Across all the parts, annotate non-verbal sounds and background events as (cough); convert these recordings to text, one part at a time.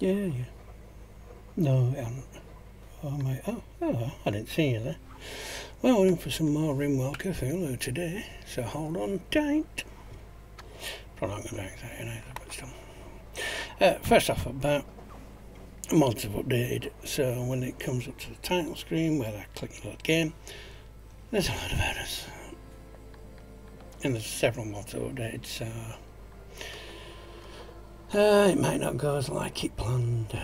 Yeah, yeah. No, I haven't. Oh. Oh, oh, I didn't see you there. Well, we're in for some more Rimworld Cthulhu today, so hold on tight. Probably not going to do that either, but still. Uh, first off, about mods have updated, so when it comes up to the title screen where I click load game, there's a lot of errors. And there's several mods updated, so uh, it might not go as like it planned,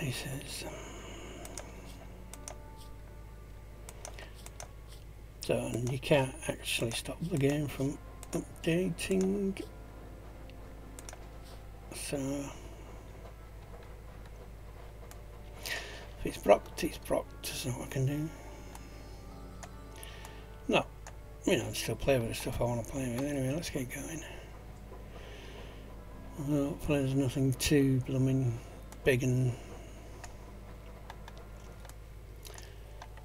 he says. So you can't actually stop the game from updating. So if it's blocked, it's blocked. Not what I can do. No, you know, I'd still play with the stuff I want to play with. Anyway, let's get going. Hopefully there's nothing too blooming big and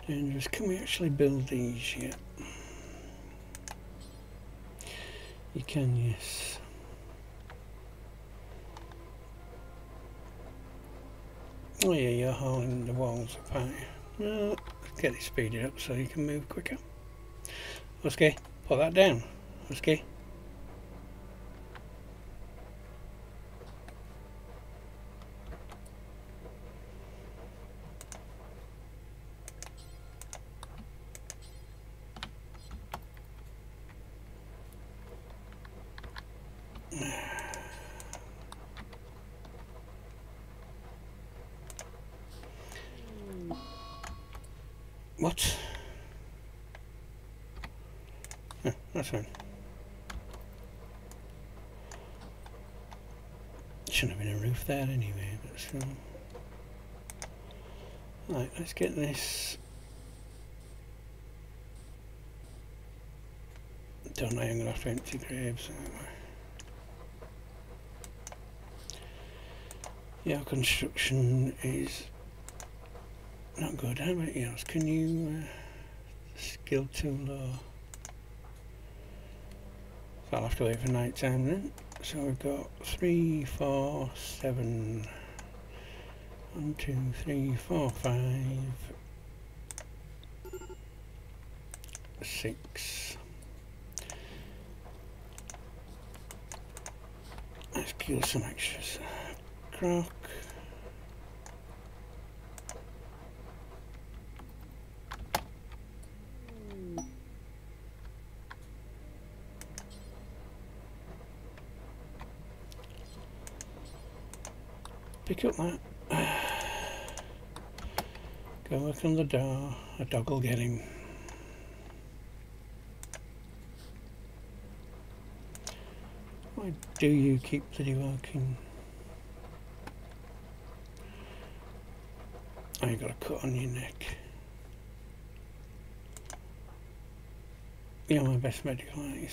dangerous. Can we actually build these yet? You can, yes. Oh yeah, you're holding the walls apart. Well, get it speeded up so you can move quicker. Okay, pull that down. Okay. What? Yeah, that's fine. Shouldn't have been a roof there anyway, but still. Get this done. I am going to have to empty graves. Yeah, construction is not good. How about yours? Can you uh, skill too low? So I'll have to wait for night time then. So we've got three, four, seven, one, two, three, four, five, six. Let's kill some extras. Croc. Pick up that. Go look on the door. A dog will get him. Why do you keep bloody walking? Oh, you got a cut on your neck. You're my best medical aid,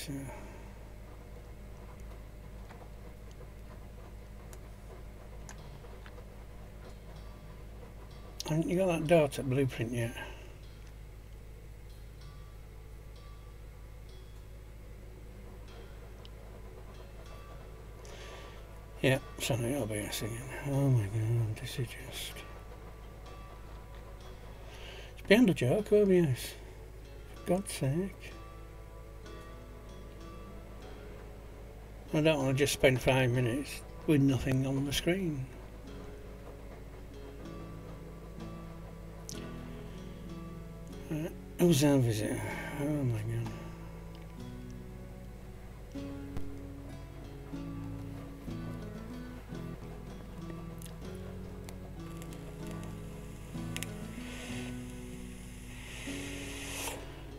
Haven't you got that daughter blueprint yet? Yeah, something I'll be singing. Oh my god, this is just... It's beyond a joke, Obius. For God's sake. I don't want to just spend five minutes with nothing on the screen. Who's our visitor? Oh my god.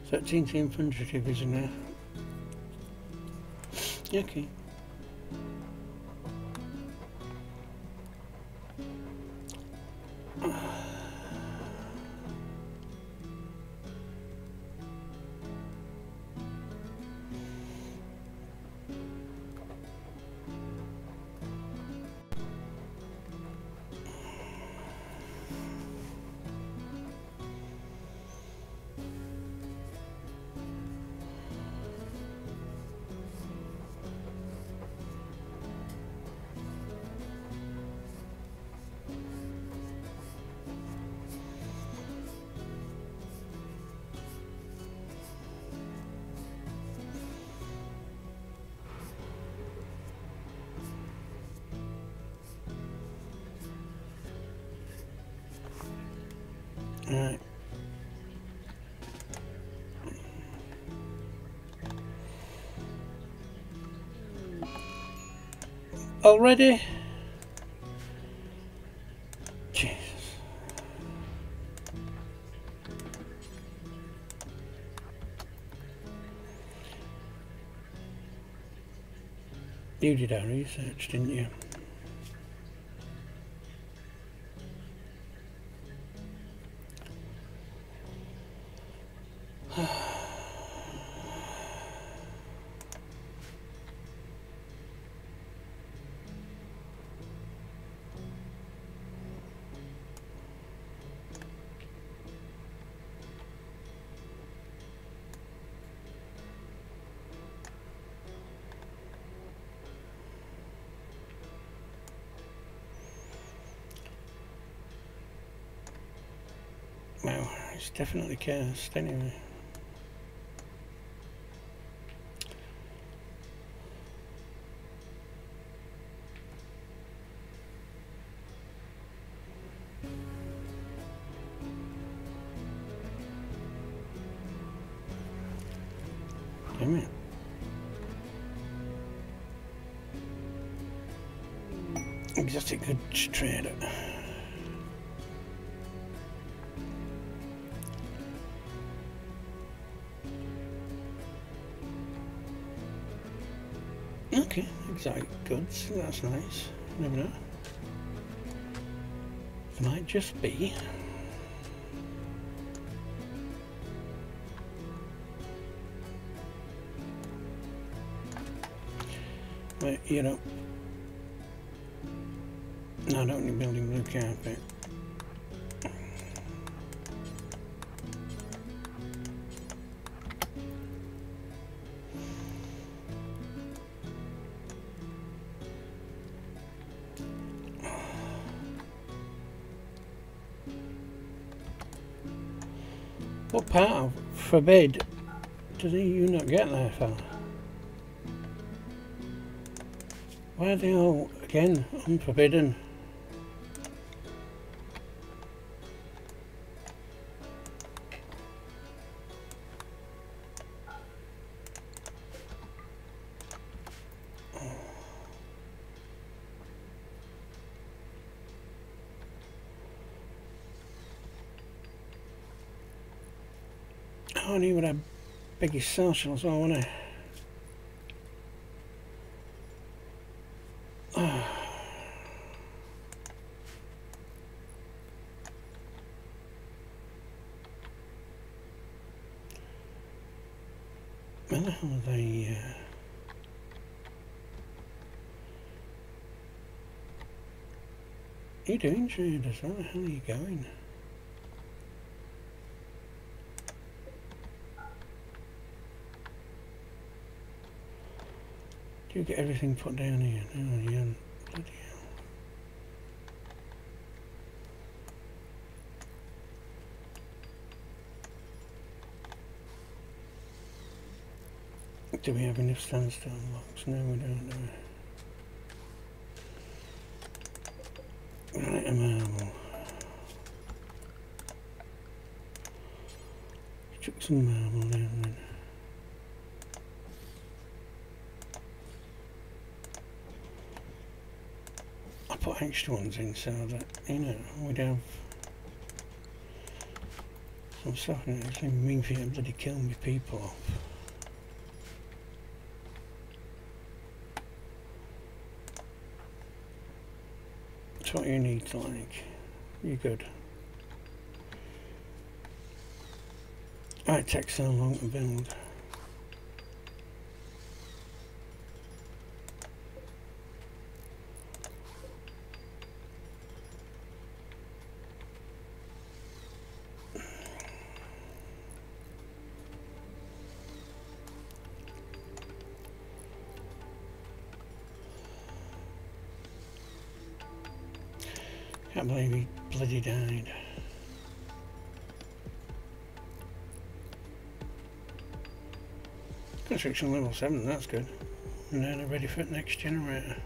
Thirteenth Infantry Division there. Okay. Already? Jesus. You did our research, didn't you? Definitely cursed anyway. Damn it. Exotic goods trader. Exotic goods, that's nice. Never know. It might just be. But, you know, don't need building blue carpet. Forbid does he, you not get there for? Why are they all, again, unforbidden? Biggest social as well, wouldn't he? Where the hell are they? Uh... You doing traders? Where the hell are you going? Do you get everything put down here? Oh, yeah. Bloody hell. Do we have enough sandstone blocks? No, we don't? Right, a marble. Chuck some marble down then. Ones in so that, you know, we'd have some stuff and it's going mean for you to bloody kill me people off. That's what you need to like. You're good. Right, takes so long to build. construction level 7, that's good. And then ready for the next generator.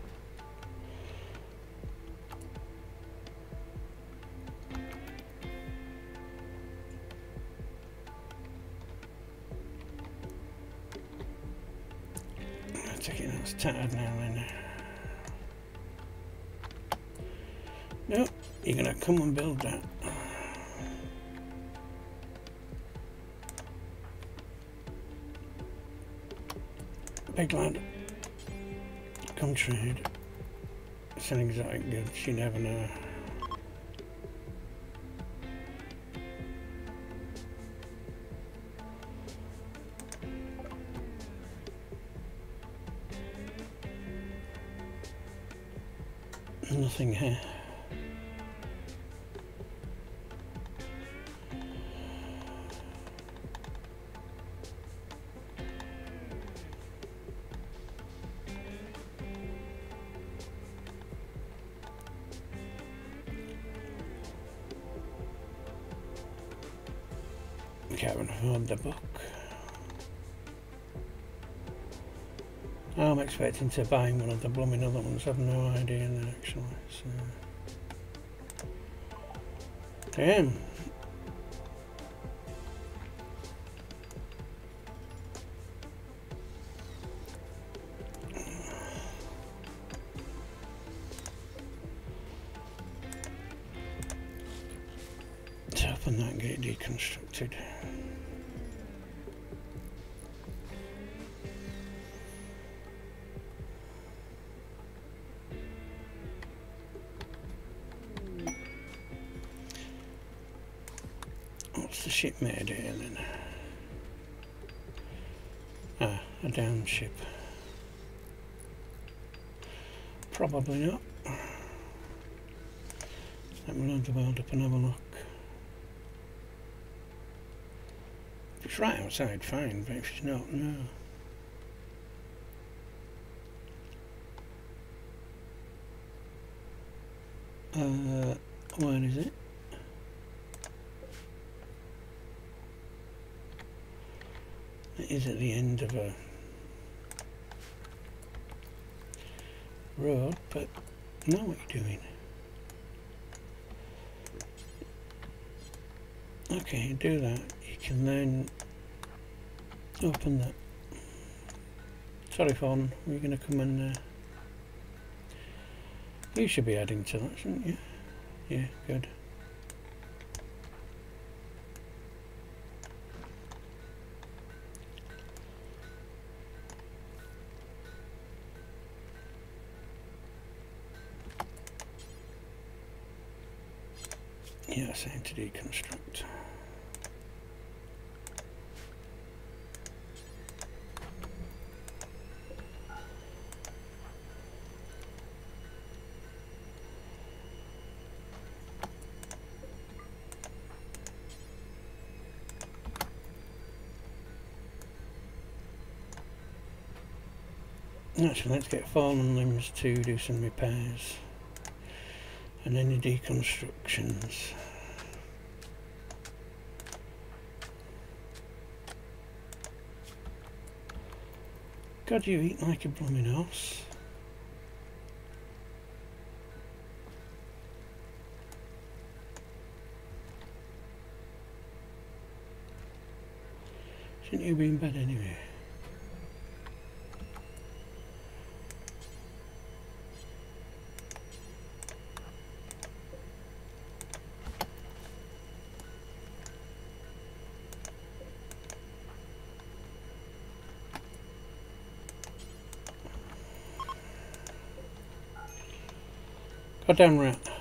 Taking that's tattered now then. No, nope, you're gonna come and build that. You never know. Nothing here. Expecting to buy one of the blooming other ones. I've no idea then actually. So. Damn. Let's open that gate deconstructed. What's the Probably not. Let me load the world up and have a look. If it's right outside, fine, but if it's not, no. Uh, where is it? It is at the end of a road, but know what you're doing. Okay, do that. You can then open that. Sorry, phone. We're going to come and. Uh, you should be adding to that, shouldn't you? Yeah, good. Yeah, same to deconstruct. Let's get fallen limbs to do some repairs and any deconstructions. God, you eat like a blooming horse. Shouldn't you be in bed anyway? Goddamn rat.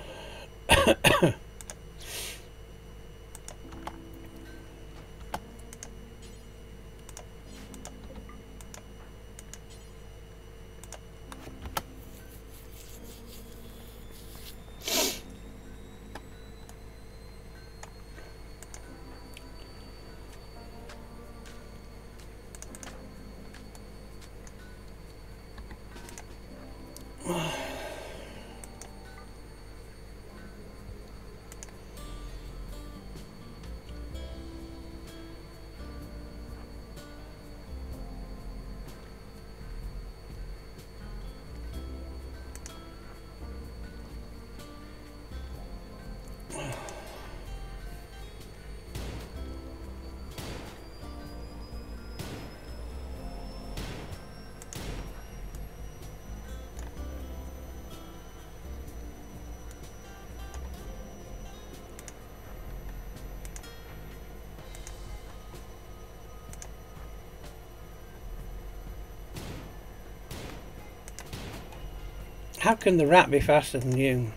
How can the rat be faster than you?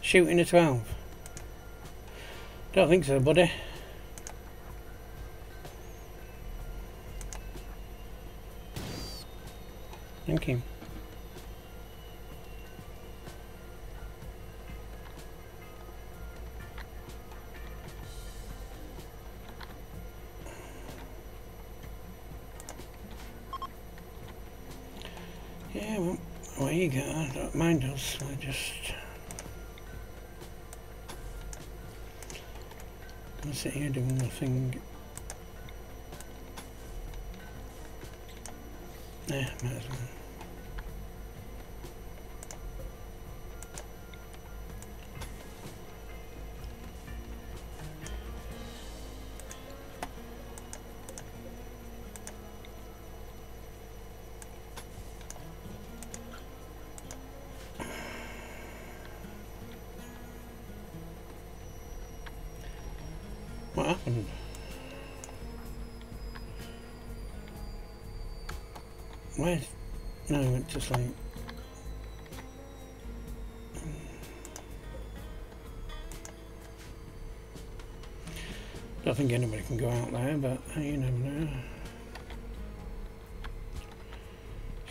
Shooting a 12? Don't think so, buddy. Just gonna sit here doing nothing. Yeah, might as well. Happened? Where's... No, it just like... Don't think anybody can go out there, but you never know.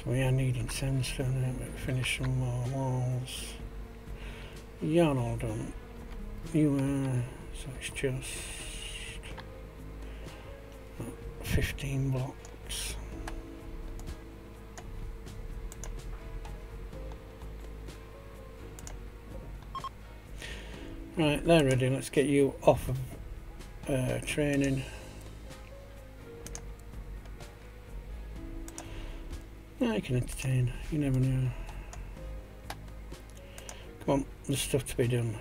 So we are needing sandstone to finish some more walls. You're all done. You are, so it's just 15 blocks. Right, they're ready. Let's get you off of uh, training. No, you can entertain. You never know. Come on, there's stuff to be done.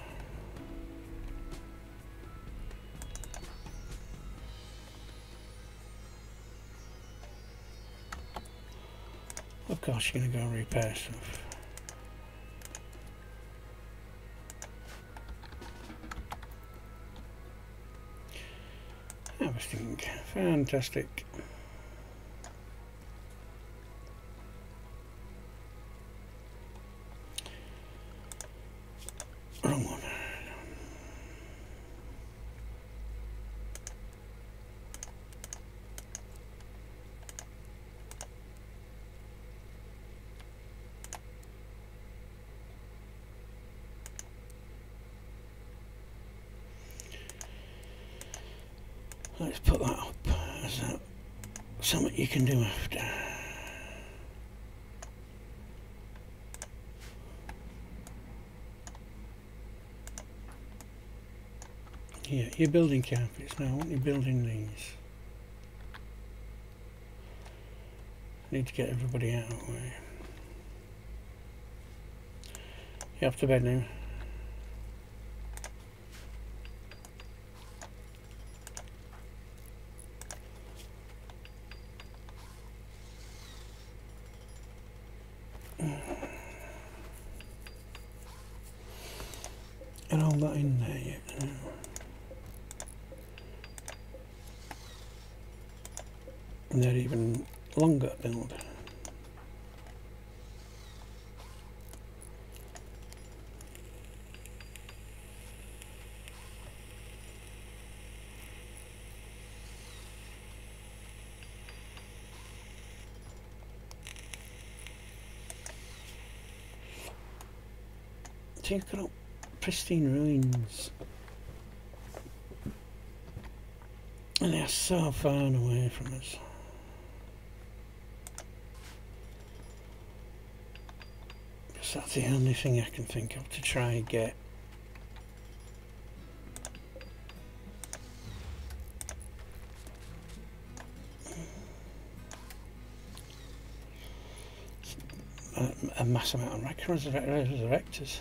Course you're going to go and repair stuff. Harvesting. Fantastic. Wrong one. Let's put that up as a, something you can do after. Yeah, you're building carpets now, aren't you building these? Need to get everybody out of the way. You have to bed now. Get all that in there yet. no. And they're even longer build. So you've got pristine ruins. And they're so far away from us. Because that's the only thing I can think of to try and get. A, a mass amount of rec- resurre- resurrectors.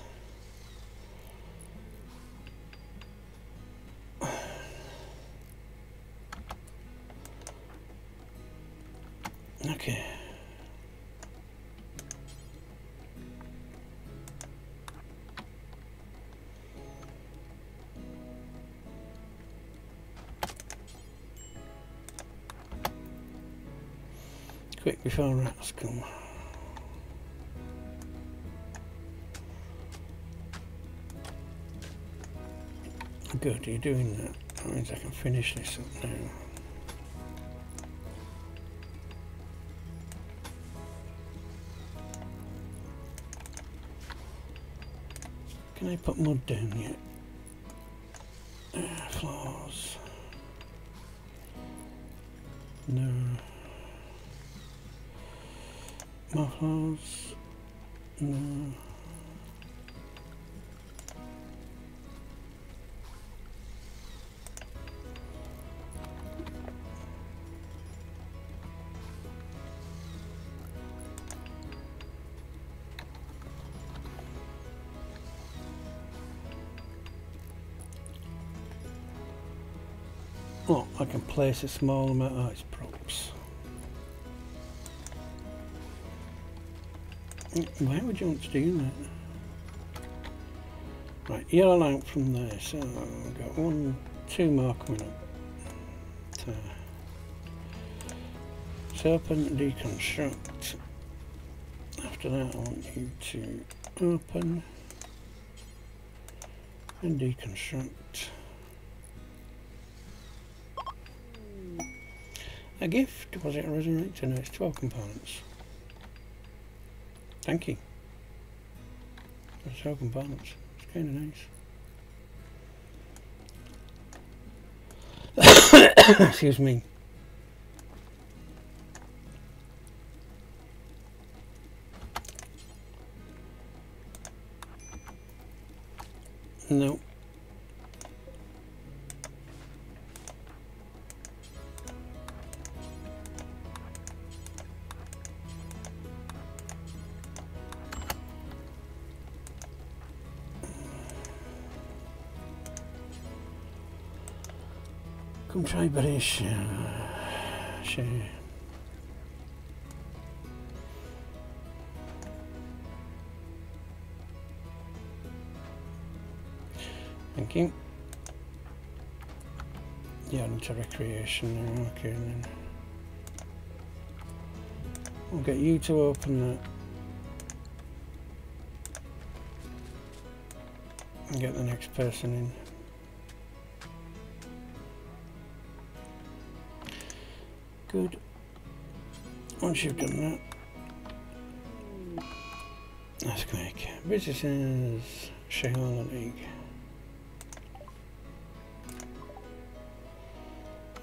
You're doing that. That means I can finish this up now. Can I put mud down yet? Uh, floors. No. Mufflers. No. Place a small amount of ice props. Why would you want to do that? Right, yellow lamp from there, so I've got one, two more coming up. So, open deconstruct. After that I want you to open and deconstruct. A gift? Was it a resurrector? No, it's 12 components. Thank you. That's 12 components. It's kind of nice. (coughs) Excuse me. No. Thank you. Yeah, into recreation. Okay, then. I'll get you to open that. And get the next person in. Once you've done that, that's quick. Businesses, Shahala League.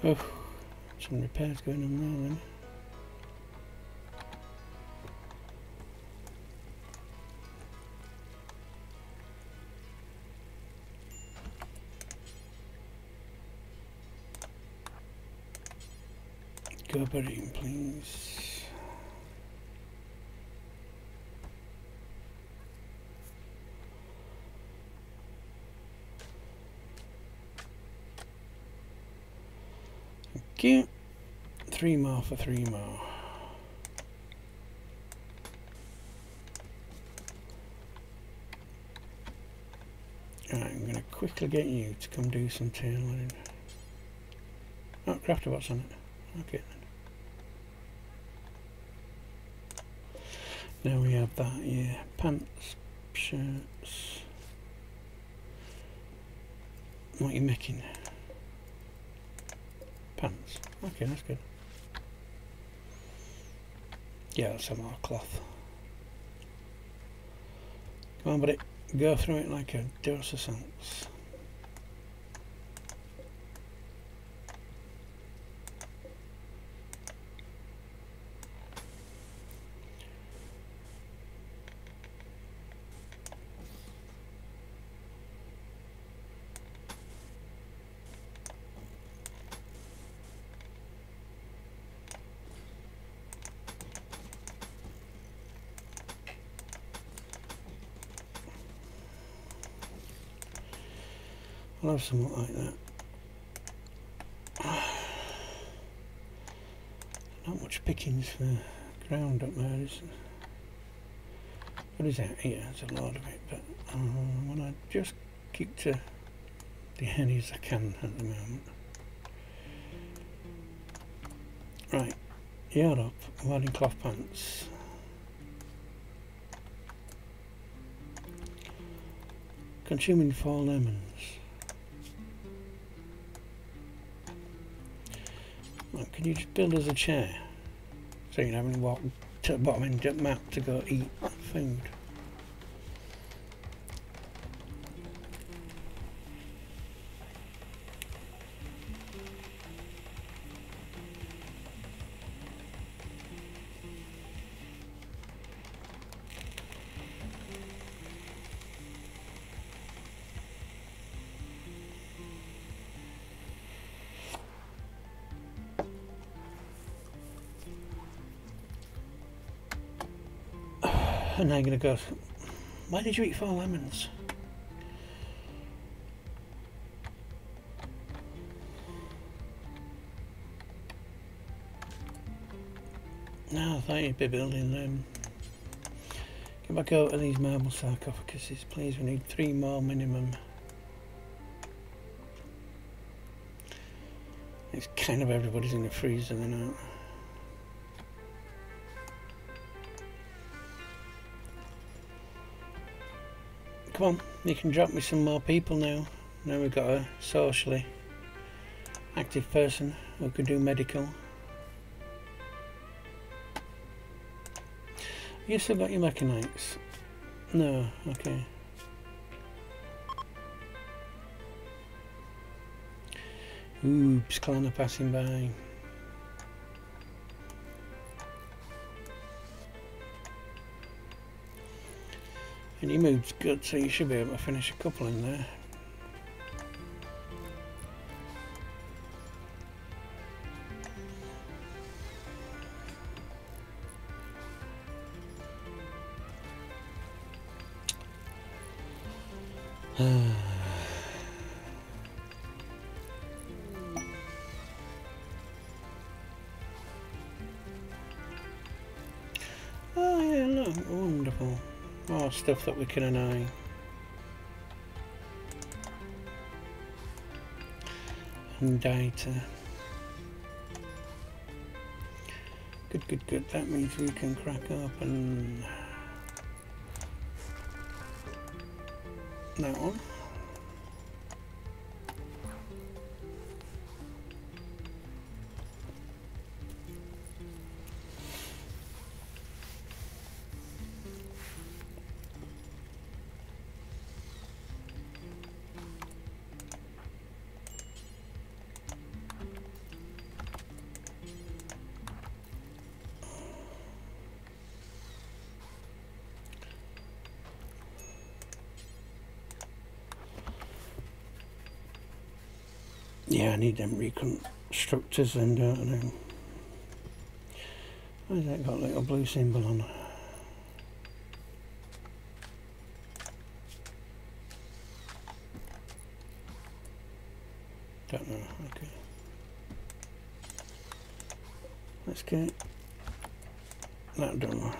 Oh, some repairs going on there then. Governing, please. You. Three more for three more. I'm going to quickly get you to come do some tailoring. Oh, crafter, what's on it? Okay Now we have that, yeah. Pants, shirts. What are you making? Pants. Okay, that's good. Yeah, that's some more cloth. Come on, buddy. Go through it like a dose of sense. I'll something like that. (sighs) Not much pickings for ground up there, is there? What is that? Yeah, there's a lot of it, but um, I want to just keep to the hennies I can at the moment. Right, yard up, I'm cloth pants. Consuming four lemons. You just build us a chair? So you have to walk to the bottom end of the map to go eat food. And I'm gonna go. Why did you eat four lemons? No, I thought you'd be building them. Get back out of these marble sarcophaguses, please. We need three more minimum. It's kind of everybody's in the freezer, then, aren't Come on, you can drop me some more people now. Now we've got a socially active person who can do medical. You still got your mechanites? No, okay. Oops, clan are passing by. And your mood's good, so you should be able to finish a couple in there. Stuff that we can annoy. And data. Good, good, good. That means we can crack open that one. Need them reconstructors and uh, and, why's that got a little blue symbol on? Don't know, okay. Let's get that done.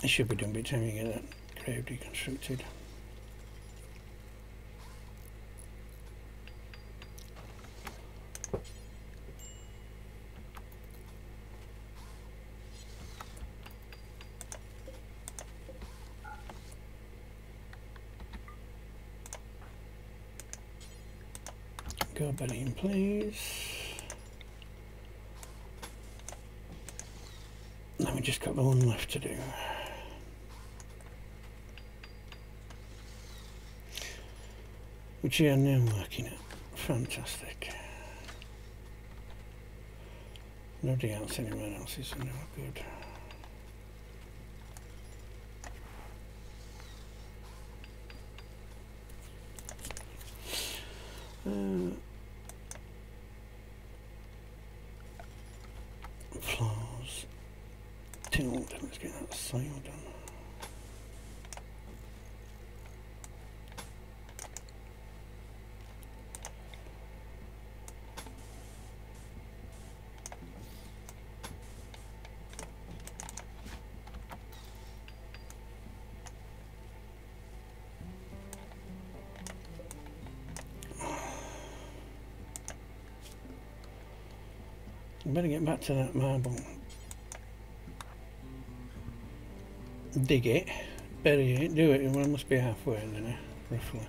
It should be done by the time you get that grave deconstructed. Go Berlin, please. Now we just got the one left to do. Which you are now working at. Fantastic. Nobody else anywhere else is no good. Better get back to that marble. Dig it, Better yet, do it. Well, I must be halfway eh? roughly.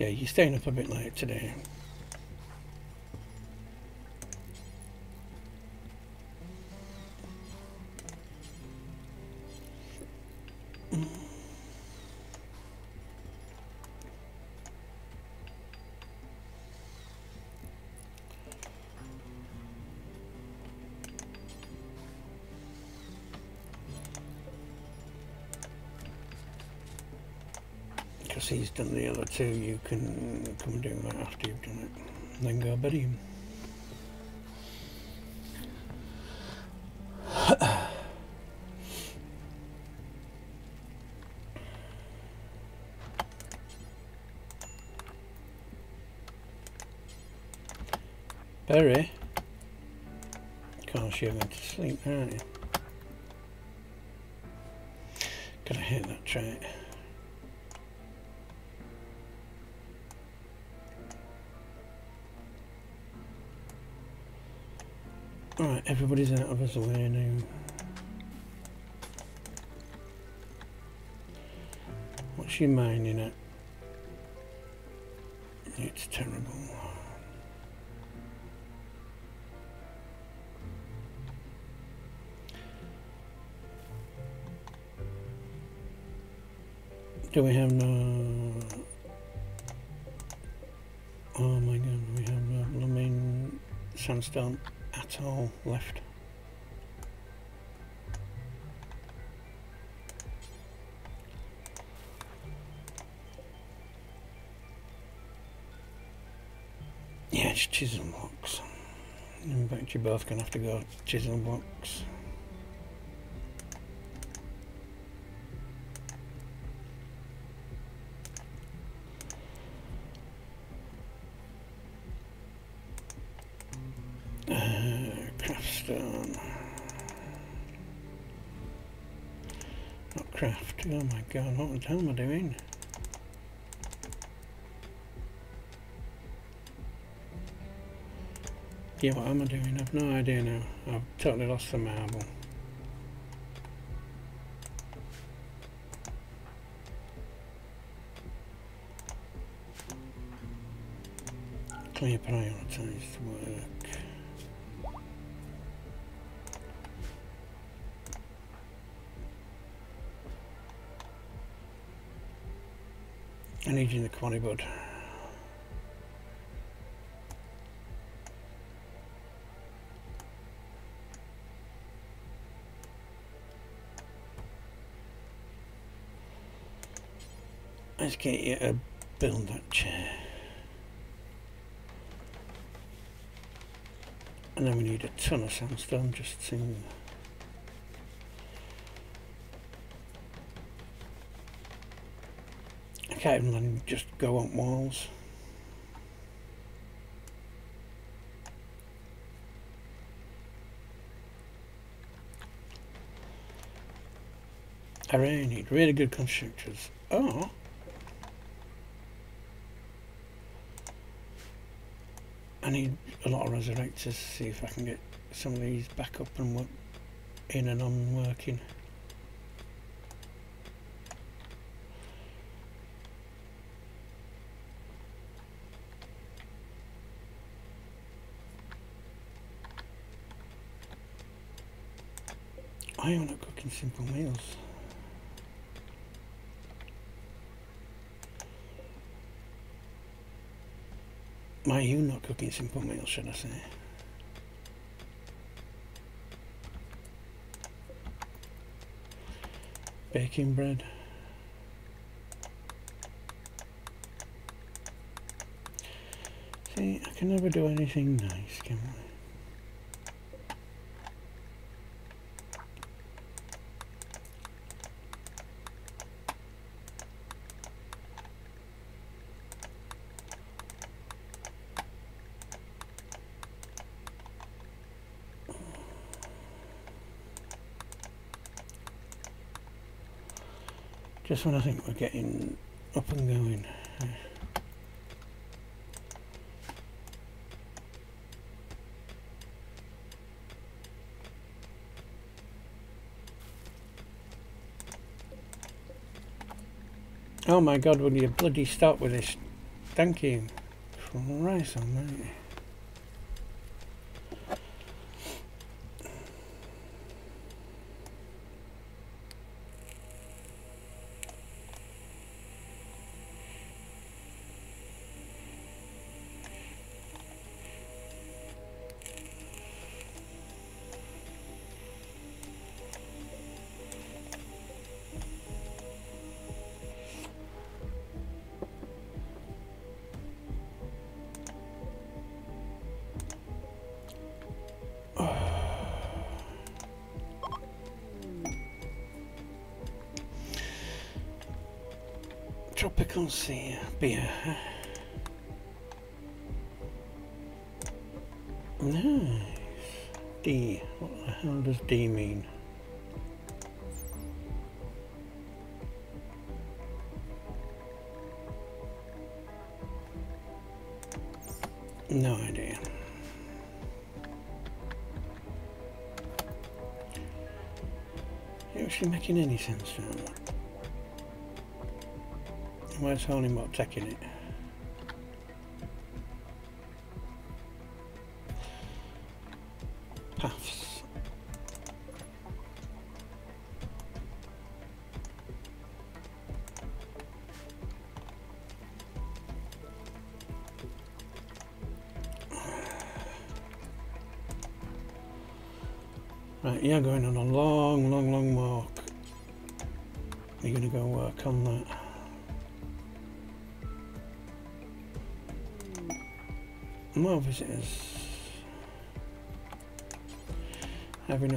Yeah, you're staying up a bit late today. Two, you can come and do that after you've done it. Then go bury him. (coughs) Barry? Gosh, you're going to sleep, aren't you? Gotta hit that track. Everybody's out of his way now. What's she mining at? It's terrible. Do we have no... Oh my god, we have no blooming sandstone at all left. Yeah, it's chisel blocks. In fact, you're both going to have to go chisel blocks. Oh my god, what the hell am I doing? Yeah, what am I doing? I've no idea now. I've totally lost the marble. Clear prioritised work. I need you in the quality bud. Let's get you to build that chair. And then we need a ton of sandstone just to can't even just go on walls. I really need really good constructors. Oh. I need a lot of resurrectors to see if I can get some of these back up and in and on working. Why am not cooking simple meals? Why are you not cooking simple meals, should I say? Baking bread. See, I can never do anything nice, can I? Just when I think we're getting up and going. Oh my god, will you bloody stop with this? Thank you. Christ almighty. Tropical Sea beer. Nice. D. What the hell does D mean? No idea. Is actually making any sense to? Where's Honeymot taking it?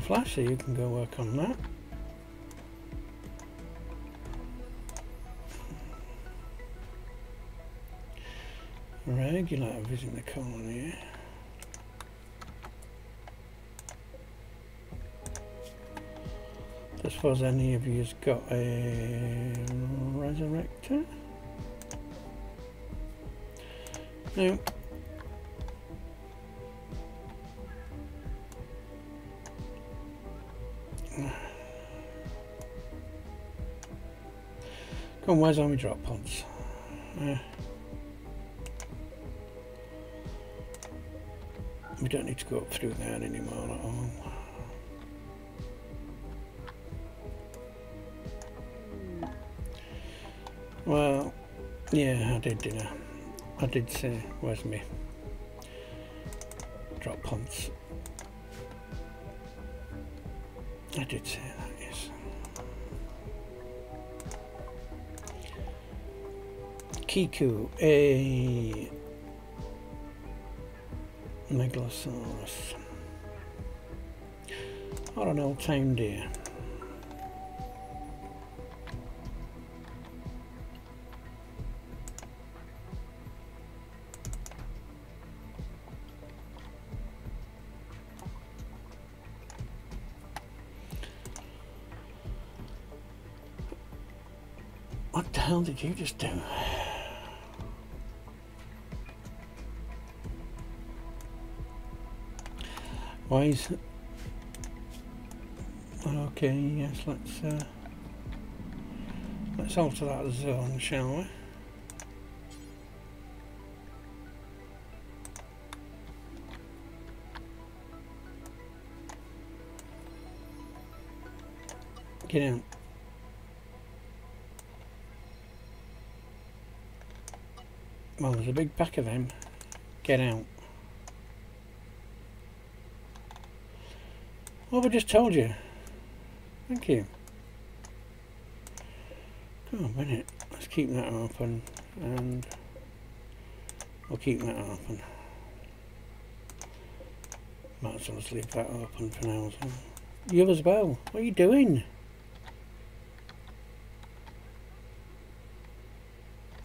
So you can go work on that. Regular visiting the colony. I suppose any of you's got a resurrector? No. Come on, where's Army drop pods? We don't need to go up through there anymore at all. Well, yeah, I did, I? I did say, where's me? Drop pods. I did say Kiku, a Megalosaurus, or an old time deer. What the hell did you just do? Okay, yes, let's uh, let's alter that zone, shall we? Get out. Well, there's a big pack of them. Get out. What have I just told you? Thank you. Come on, minute. Let's keep that open and we'll keep that open. Might as well leave that open for now as well. You as well. What are you doing?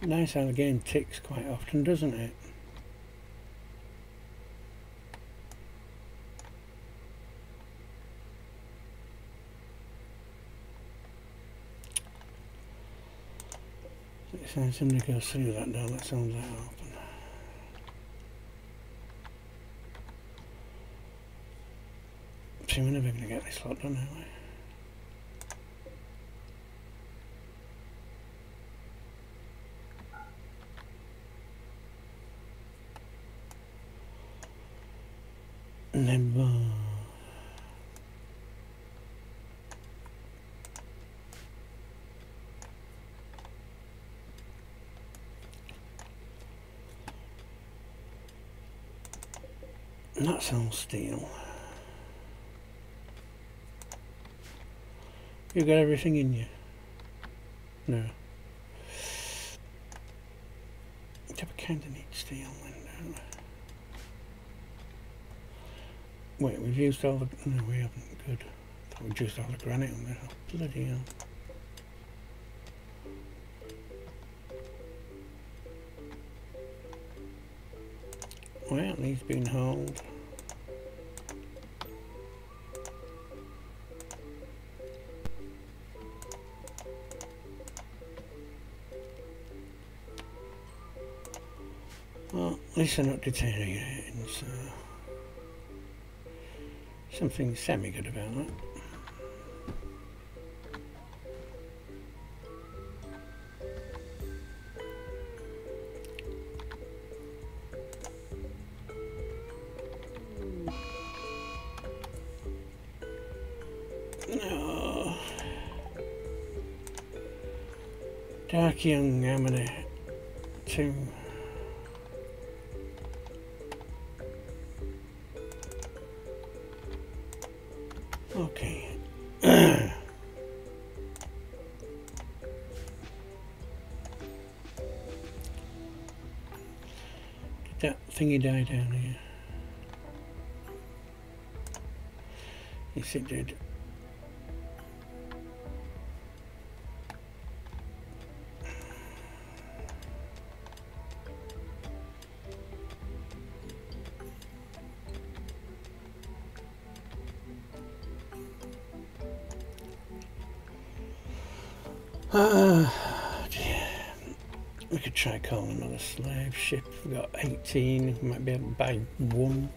Nice how the game ticks quite often, doesn't it? So somebody goes through that door, that sounds that open. See, we're never going to get this lot done, are Never. That's all steel. You got everything in you? No. Yeah, we kind of need steel then, Wait, we've used all the... No, we haven't. Good. Thought we'd used all the granite on there. Oh, bloody hell. Well, he's been hauled. At least they're not deteriorating, so uh, something semi-good about that. No. Dark Young Amina 2. Thingy die down here? Yes, it did. Another slave ship. We've got 18. We might be able to buy one.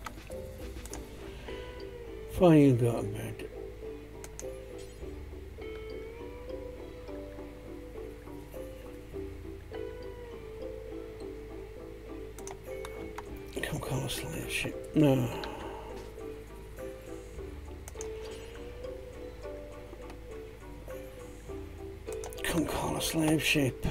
What you got about it? Come call a slave ship. No. Come call a slave ship.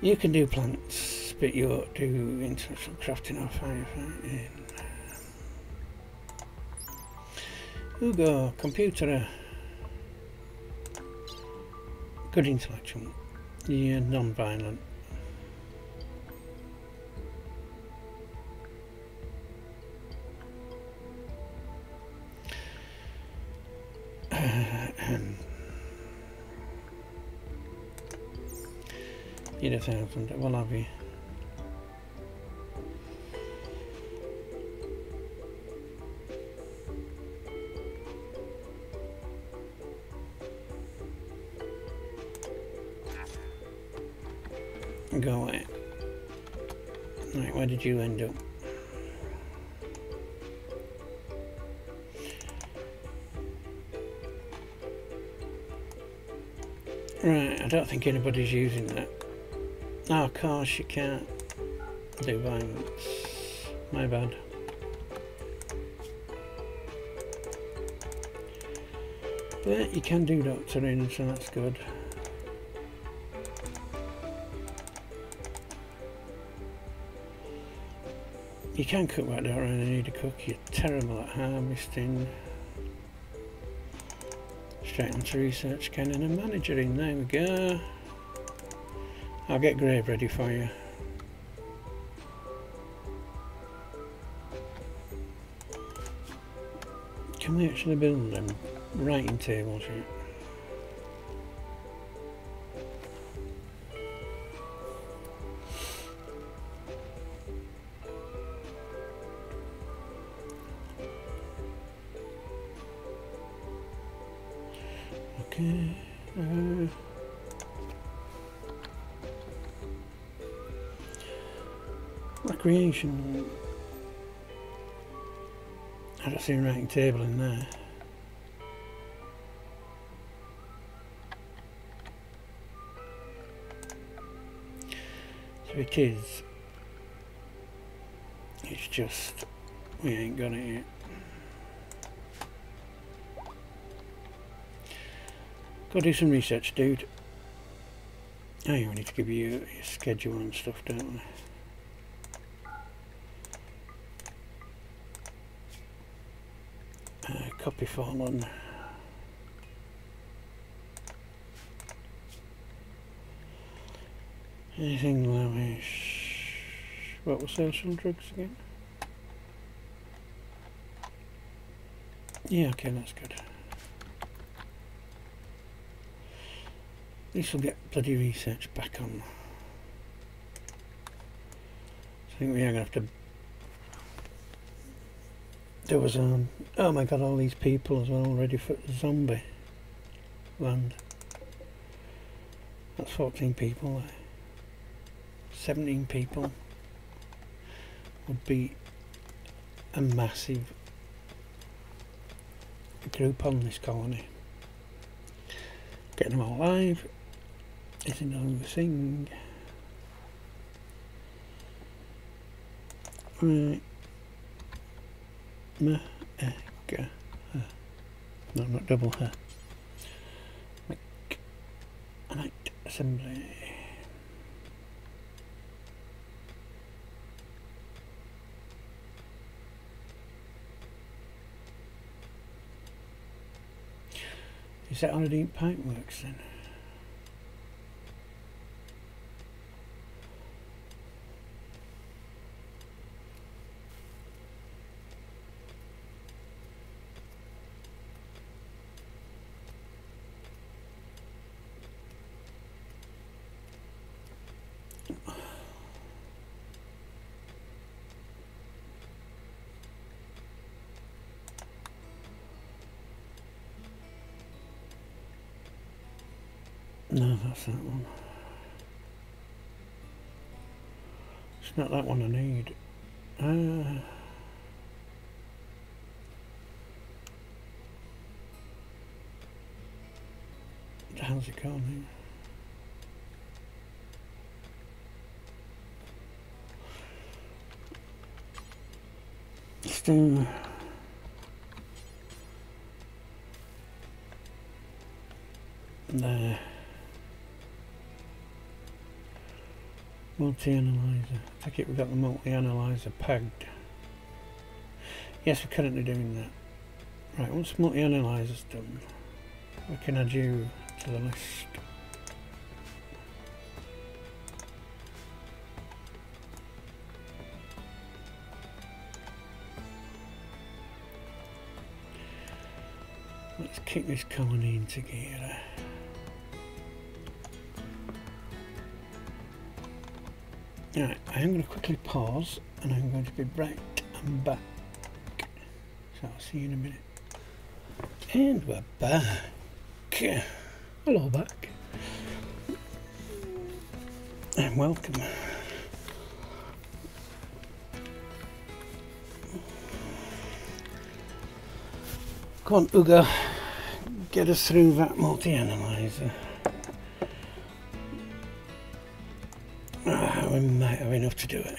You can do plants, but you ought to do international crafting or firefighting. Hugo, computer. Good intellectual. Yeah, non-violent. Need a thousand. What have you? Go away. Right, where did you end up? Right, I don't think anybody's using that. Oh, of course you can't do violence. My bad. But you can do doctoring, so that's good. You can cook but I don't need to cook. You're terrible at harvesting. Straight onto research cannon and managing. There we go. I'll get grave ready for you. Can we actually build them writing tables here? I don't see a writing table in there. So it is. It's just we ain't got it yet. Go do some research, dude. Oh, yeah, we need to give you your schedule and stuff, don't we? Uh, copy file on. Anything lavish? What was from drugs again? Yeah, okay, that's good. This will get bloody research back on. I think we are going to have to there was um oh my god all these people as well ready for zombie land. That's 14 people there. 17 people would be a massive group on this colony. Getting them all alive is another thing. Right Eh, eh. No, not double eh. her. Mechanic assembly. Is that already pipe works then? No, that's that one. It's not that one I need. Uh, how's it going Still. There. Multi-analyzer. I think it we've got the multi-analyzer pegged. Yes, we're currently doing that. Right, once multi-analyzer's done, we can add you to the list. Let's kick this colony into gear. Right, I am going to quickly pause and I'm going to be right back. So I'll see you in a minute. And we're back. Hello back. And welcome. Come on, Uga. Get us through that multi-analyzer. We might have enough to do it.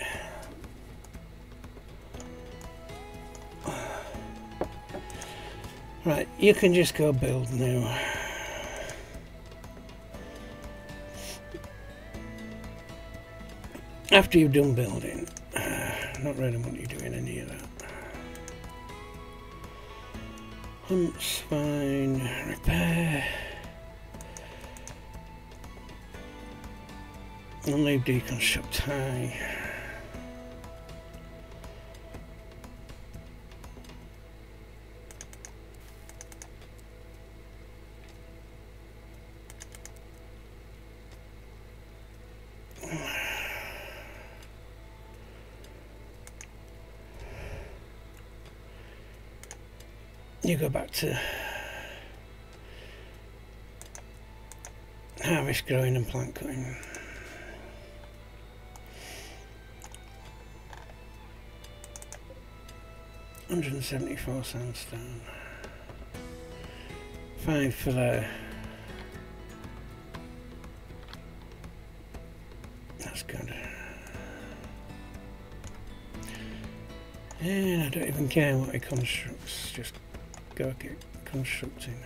Right, you can just go build now. After you've done building, uh, not really want you doing any of that. Hunts, fine, repair. And leave deconstruct high. You go back to harvest growing and plant cutting. 174 sandstone. Five for the That's good. And I don't even care what it constructs, just go get constructing.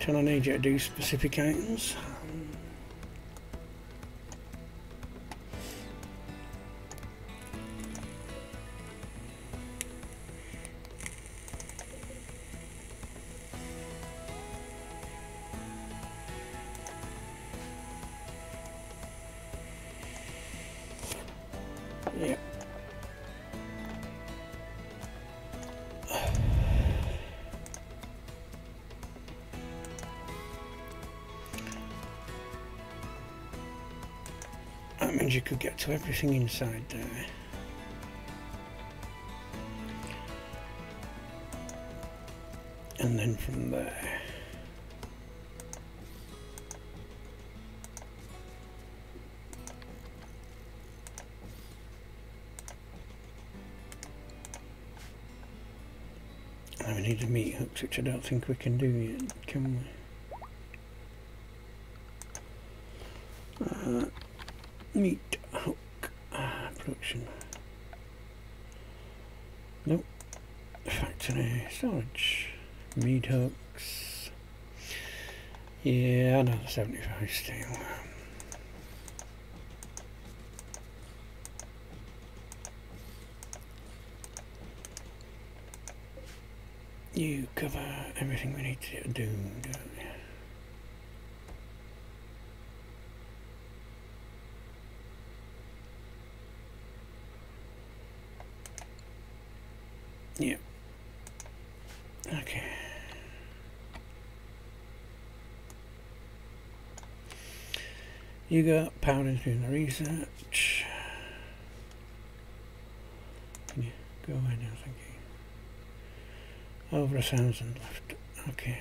Till I need you to do specific items. Everything inside there. And then from there. And we need the meat hooks, which I don't think we can do yet, can we? Uh, meat Nope. Factory storage. Meat hooks. Yeah, another 75 steel. You cover everything we need to do, don't you? Yeah. Okay. You got powders doing the research. Can you go away now, thank you. Over a thousand left. Okay.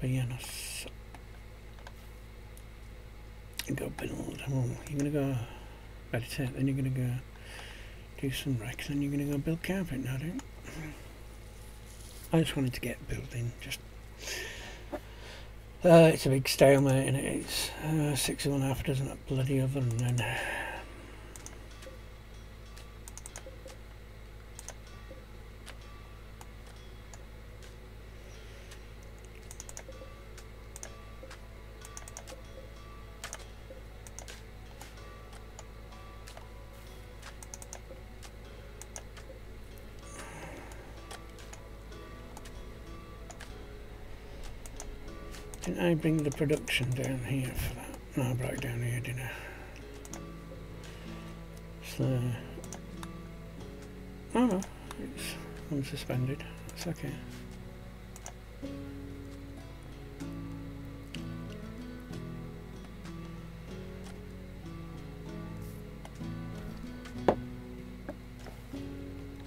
Vienna's. Go you're gonna go meditate, then you're gonna go do some wrecks, then you're gonna go build carpet now, don't I just wanted to get building, just uh, it's a big stalemate and it? it's uh, six and a half dozen a bloody oven and then bring the production down here for that? No, I down here, didn't I? So, oh no, it's unsuspended. It's okay.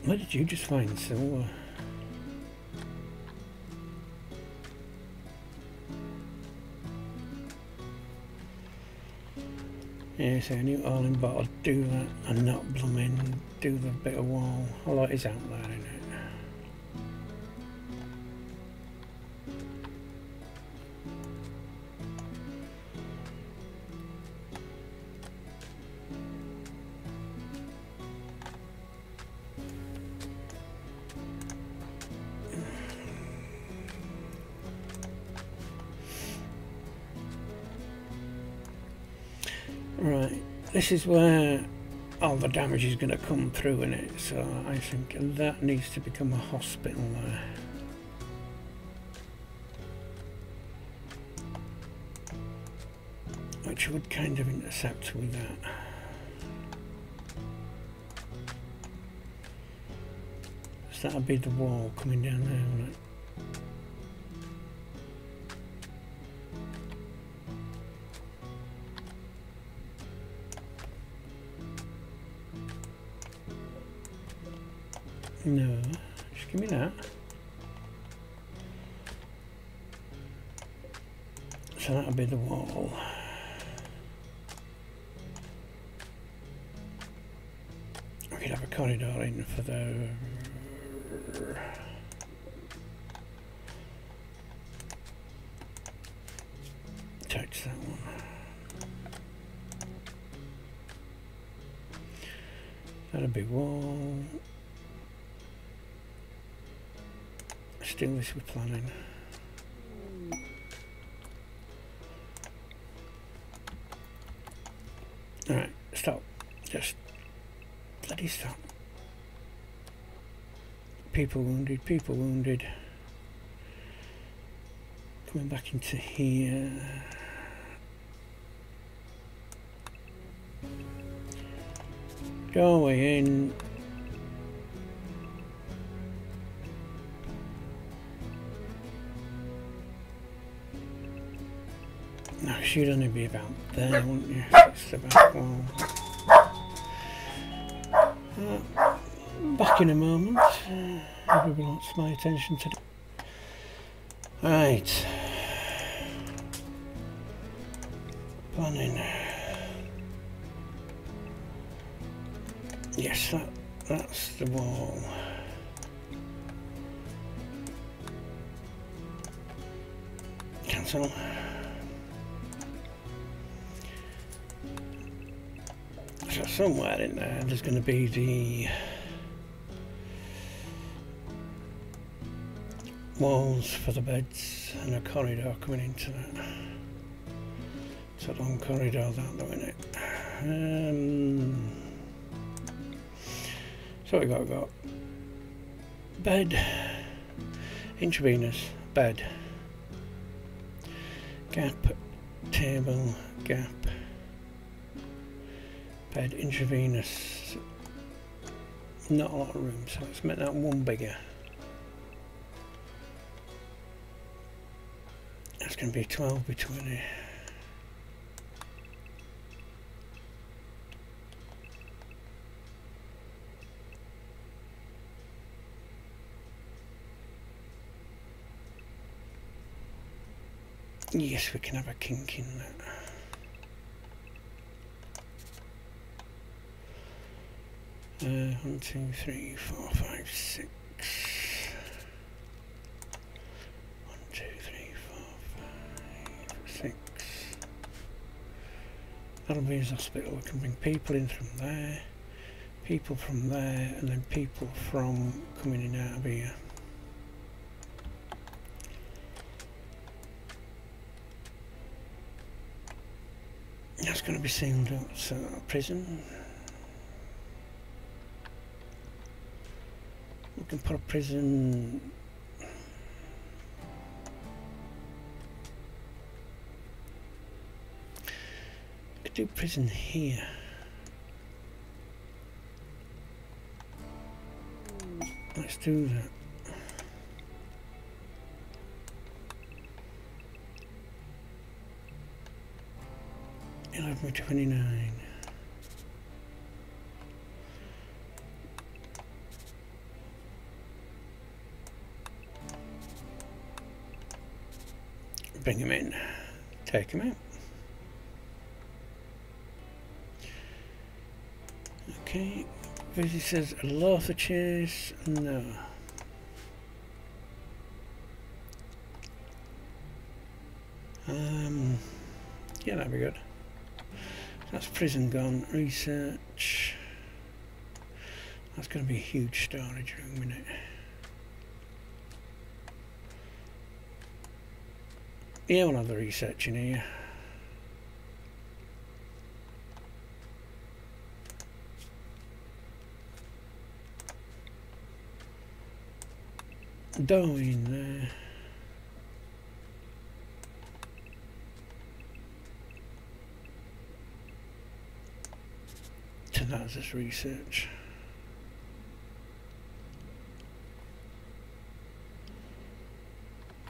Where did you just find silver? Yeah, so I all in, but I'd do that and not blooming do the bit of wall. A lot is out there, isn't it? This is where all the damage is going to come through in it so I think that needs to become a hospital there. Which would kind of intercept with that. So that'll be the wall coming down there we're planning. Alright, stop. Just bloody stop. People wounded, people wounded. Coming back into here. Going in. She'd only be about there, wouldn't you? It's about well. Uh, back in a moment. Uh, everybody wants my attention today. Right. There there's going to be the walls for the beds and a corridor coming into that. It's a long corridor that though, isn't it? Um, so we got, got bed, intravenous, bed, Not a lot of room, so let's make that one bigger. That's going to be 12 by 20 Yes, we can have a kink in that. Uh, one, two, three, four, five, six. One, two, three, four, five, six. That'll be his hospital. We can bring people in from there, people from there, and then people from coming in out of here. That's going to be sealed up, so prison. Can put a prison. Could do prison here. Let's do that. Eleven twenty nine. Take him out. Okay. A lot of chairs. No. Um, yeah, that'd be good. That's prison gone. Research. That's going to be a huge storage room, isn't it? Yeah, we'll have the research in here. In there. To that's this research.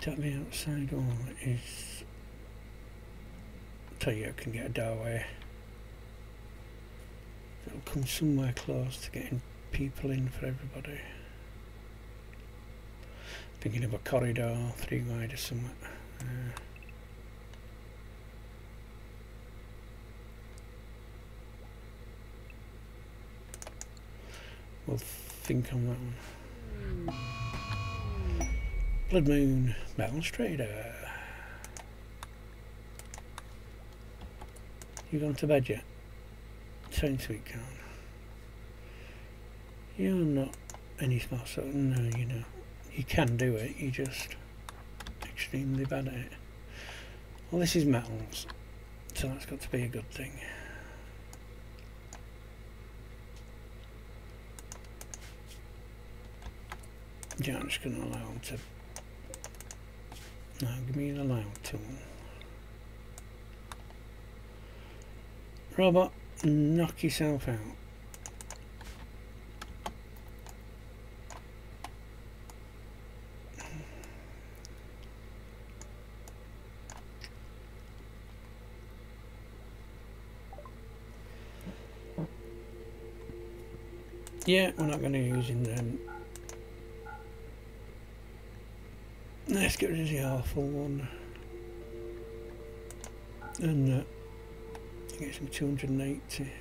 Tell me outside wall is tell you I can get a doorway. It'll come somewhere close to getting people in for everybody. Thinking of a corridor, three wide or something. Uh, we'll think on that one. Blood Moon Balustrader. You gone to bed yet? Saying sweet Khan. You're not any smart so no you know. You can do it, you're just extremely bad at it. Well this is metals, so that's got to be a good thing. Yeah, I'm just going to allow him to... No, give me the allow tool. Robot, knock yourself out. Yeah, we're not going to use in them. Let's get rid of the awful one. And uh, get some 280.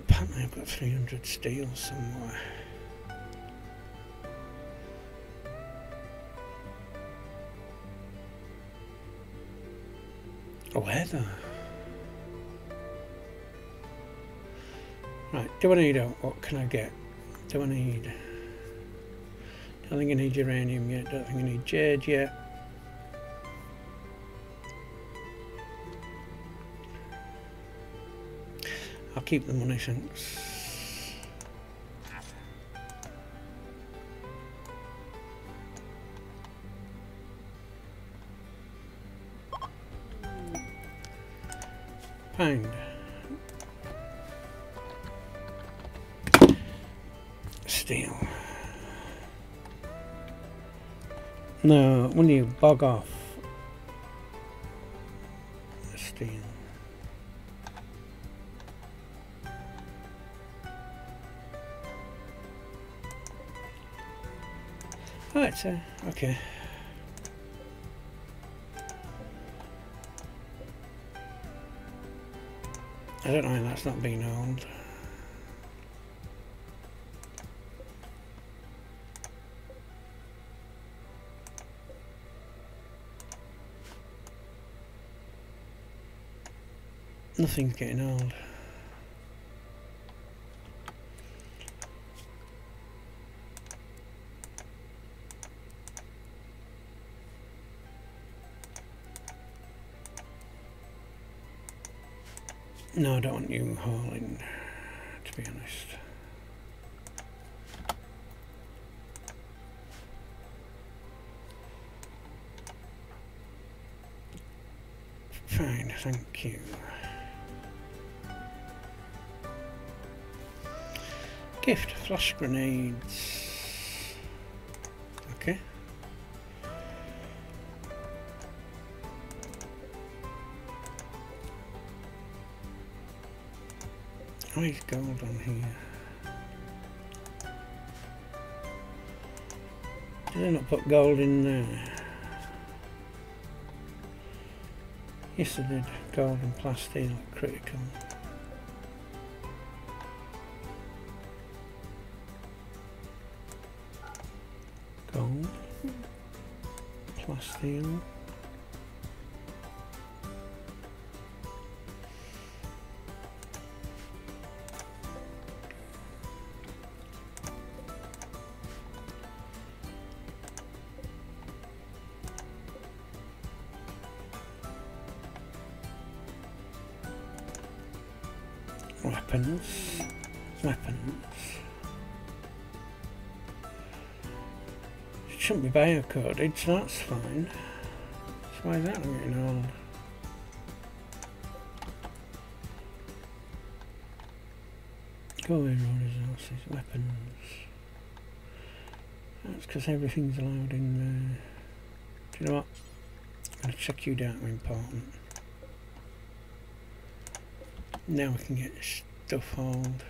Apparently I've got 300 steel somewhere. Right, do I need a, what can I get? Do I need, don't think I need uranium yet, don't think I need jade yet. I'll keep the money since Pound. No, when you bug off steel. Oh, it's uh, okay. I don't know that's not being owned. Nothing's getting old. No, I don't want you hauling, to be honest. Fine, thank you. Gift, flash grenades. Okay. Nice gold on here. Did I not put gold in there? Yes I did. Gold and plasteel critical. Plasteel. So that's fine. Is that not getting old? Go away, raw resources, weapons. That's because everything's allowed in there. Do you know what? I'm going to check you down, important. Now we can get stuff hauled.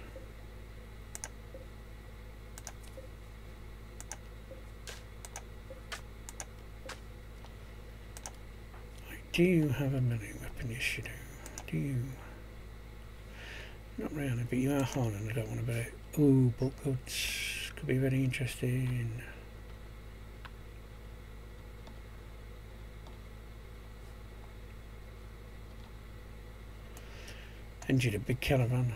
Do you have a melee weapon? Yes you do. Do you? Not really, but you are hauling. I don't want to bet. Ooh, bulk goods. Could be very interesting. Engine a big caravan.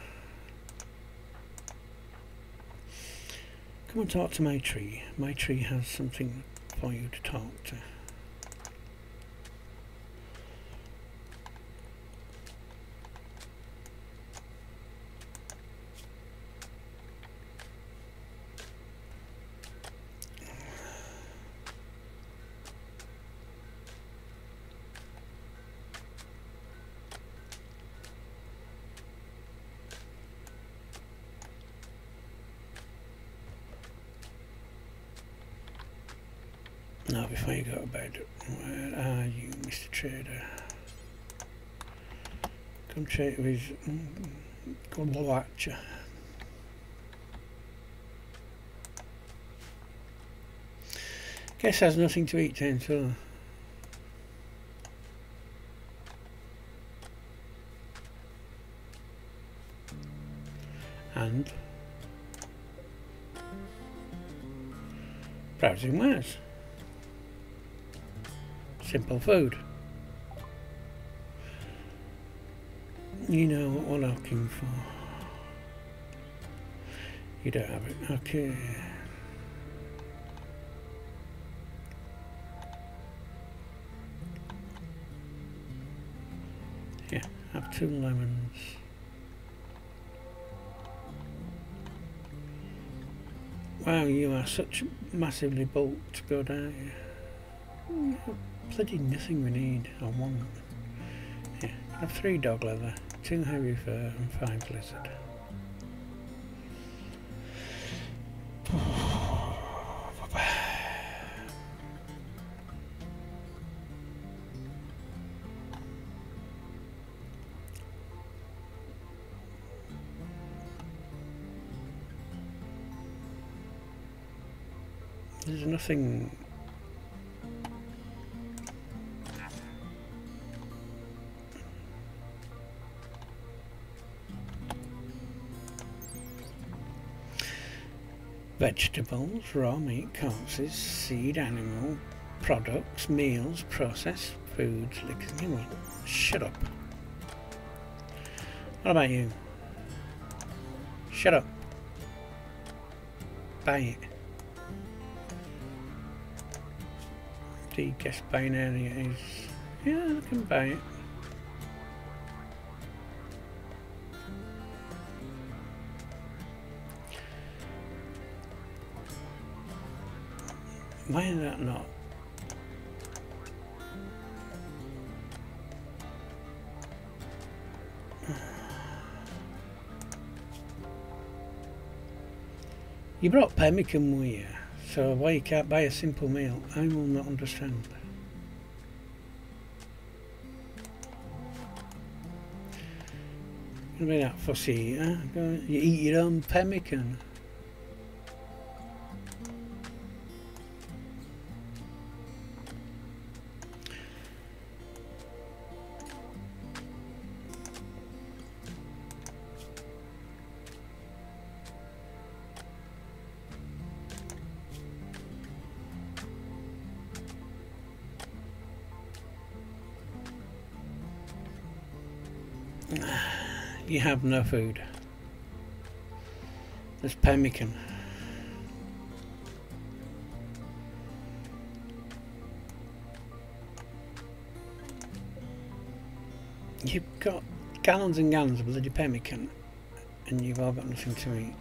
Come and talk to my tree. My tree has something for you to talk to. Now before you go to bed, where are you, Mr. Trader? Trade with watch. Guess has nothing to eat then, so. And browsing wares simple food. You know what we're looking for. You don't have it. Okay. Yeah, have two lemons. Wow, you are such massively bulked, good, aren't you? Mm, bloody nothing we need I want. Yeah, have three dog leather, and five lizard. (sighs) There's nothing vegetables, raw meat, corpses, seed, animal, products, meals, processed foods, liquors. You shut up. What about you? Shut up. Buy it. The buying area is... Yeah, I can buy it. Why is that not? You brought pemmican with you, so why you can't buy a simple meal, I will not understand. Be that fussy, huh? You eat your own pemmican. Have no food. There's pemmican. You've got gallons and gallons of bloody pemmican and you've all got nothing to eat.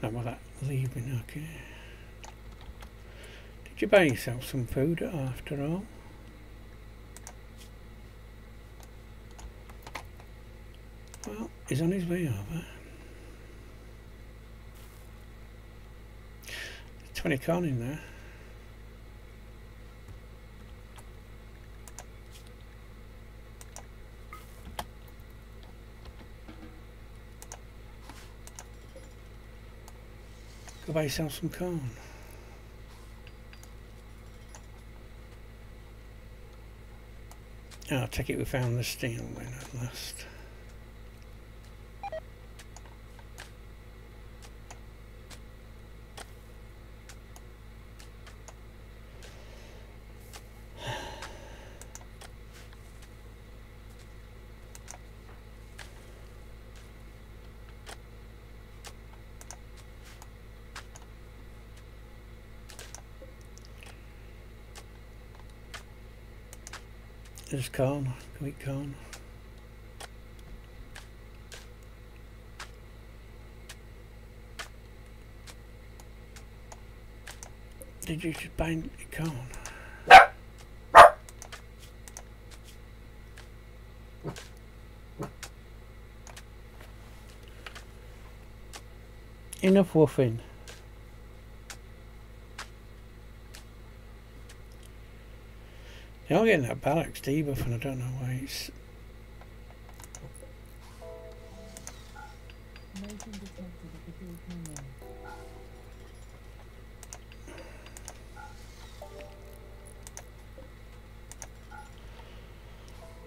Not that leaving, okay. You buy yourself some food after all? Well, he's on his way over. 20 con in there. Go buy yourself some corn. Oh, it we found the steel then at last. Can we eat? Did you just buy corn? Enough woofing. You're getting that barracks debuff and I don't know why it's... Door terminal.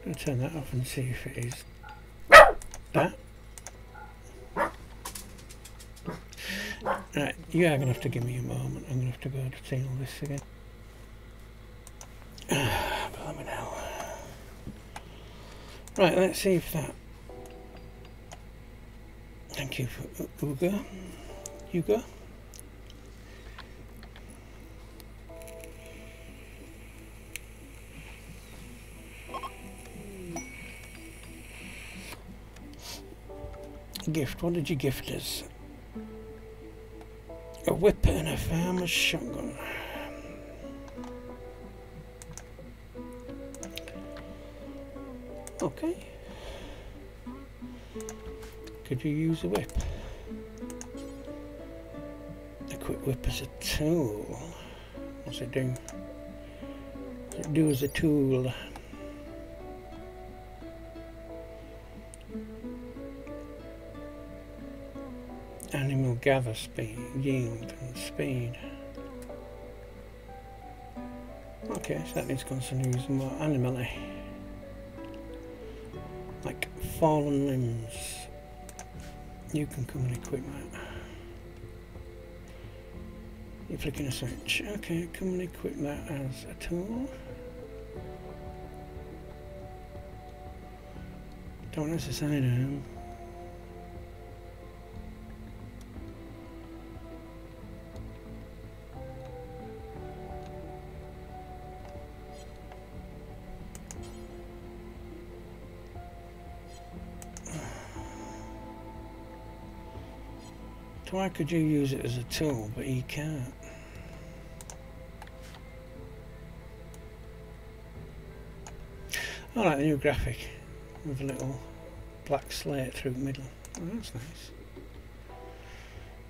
I'll turn that off and see if it is that. Right, you are going to have to give me a moment. I'm going to have to go to see all this again. Blimey now. Right, let's see if that... Thank you for Uga. Hugo. Gift, what did you gift us? A whip and a farmer's shotgun. Okay. Could you use a whip? A quick whip as a tool. What's it do? What's it do as a tool? Animal gather speed, yield and speed. Okay, so that needs constant use more animally. Fallen limbs. You can come and equip that. You're flicking a switch. Okay, come and equip that as a tool. Don't necessarily know. Could you use it as a tool, but he can't? The new graphic with a little black slate through the middle. Oh, that's nice.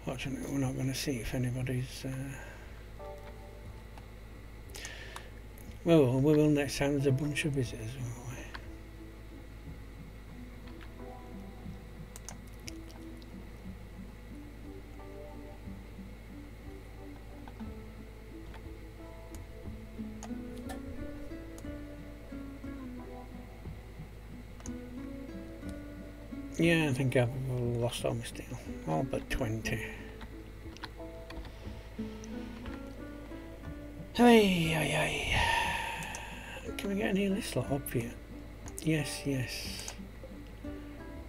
Fortunately, we're not going to see if anybody's. Uh... Well, we will next time there's a bunch of visitors, won't I think I've lost all my steel. All but 20. Hey, hey, hey. Can we get any of this lot up here? Yes, yes.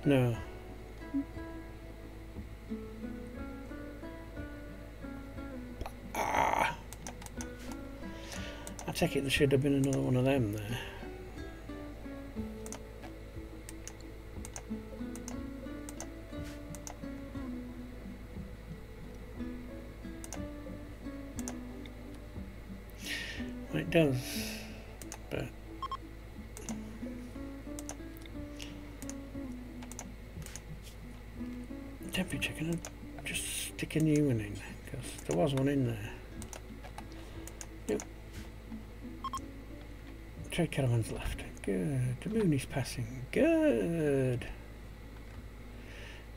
No. Ah. I take it there should have been another one of them there. Does, but temperature can I just stick a new one in because there was one in there. Yep. Trade caravans left. Good. The moon is passing. Good.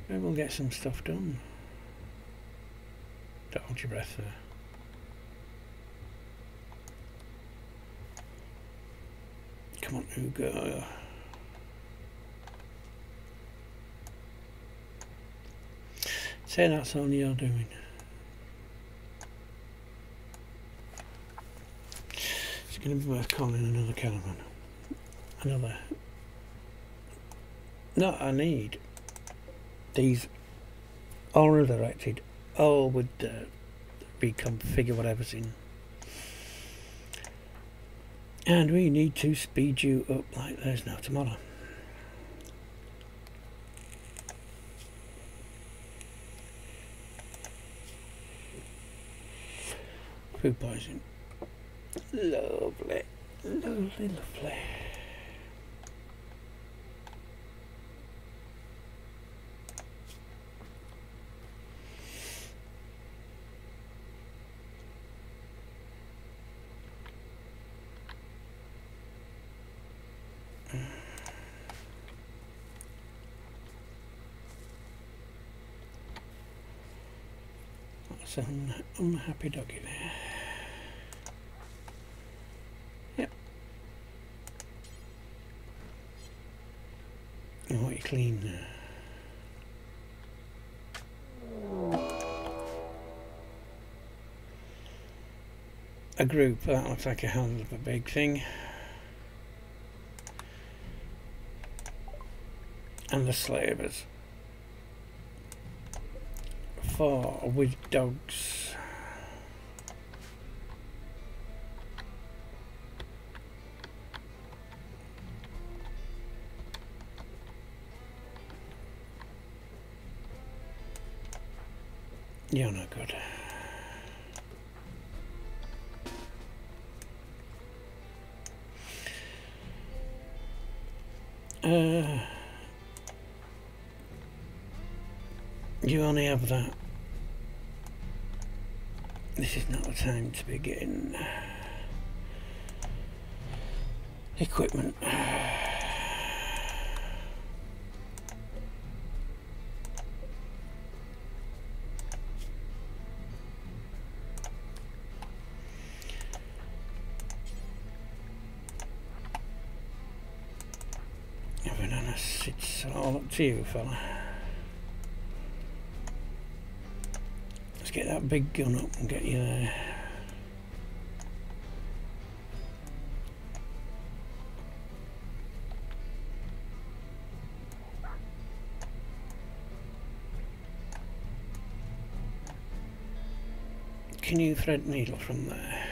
Maybe we'll get some stuff done. Don't hold your breath there. On, Ugo. Say that's all you're doing. It's going to be worth calling another caravan. Another. No, I need these all redirected, all with uh, reconfigure whatever's in. And we need to speed you up like there's no tomorrow. Food poisoning. Lovely. Lovely, lovely. That's an unhappy doggy there. Yep. Oh, you clean there. A group, that looks like a hell of a big thing. And the slavers. Four with dogs. You're not good. Uh, you only have that. This is not the time to be getting equipment. You, uh, fella. Let's get that big gun up and get you there. Can you thread needle from there?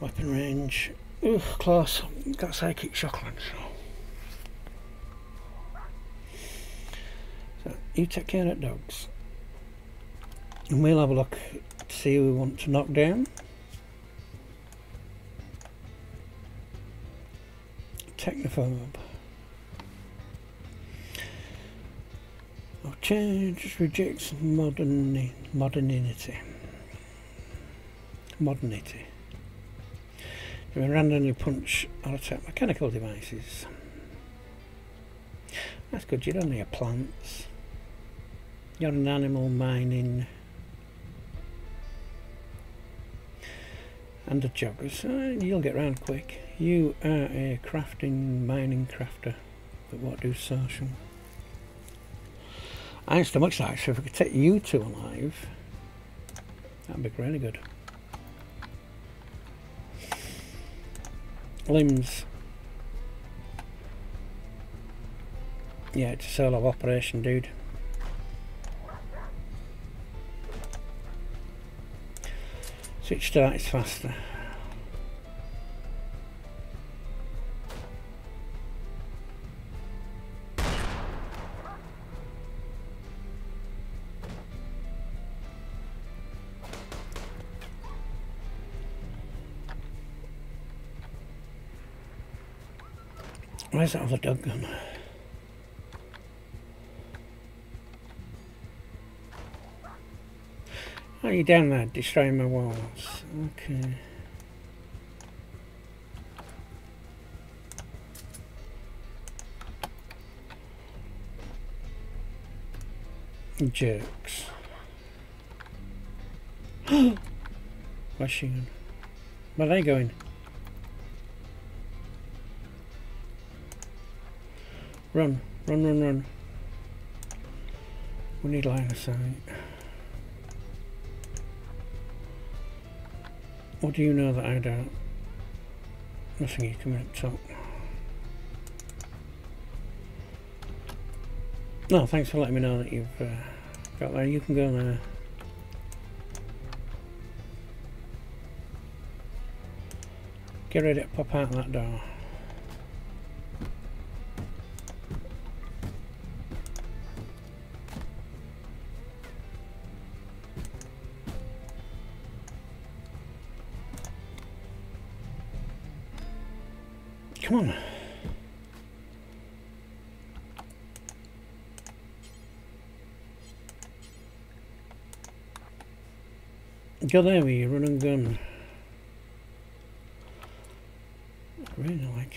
Weapon range. Ugh, close. Got psychic shock lance. So you take care of dogs. And we'll have a look to see who we want to knock down. Technophobe. I'll change, rejects modern modernity. Modernity. Can randomly punch or attack mechanical devices. That's good, you don't need plants. You're an animal mining and a jogger, so you'll get round quick. You are a crafting mining crafter. but what do social? I used to much like so if we could take you two alive, that'd be really good. Limbs. Yeah, it's a solo operation, dude. Switch start is faster. Where's that other dog gone? You down there destroying my walls? Okay. Jerks. (gasps) Where's she going? Where are they going? Run, run, run, run. We need line of sight. What do you know that I don't? Nothing you coming up top. No, thanks for letting me know that you've uh, got there. You can go there. Get ready to pop out that door. Your run and gun. I really like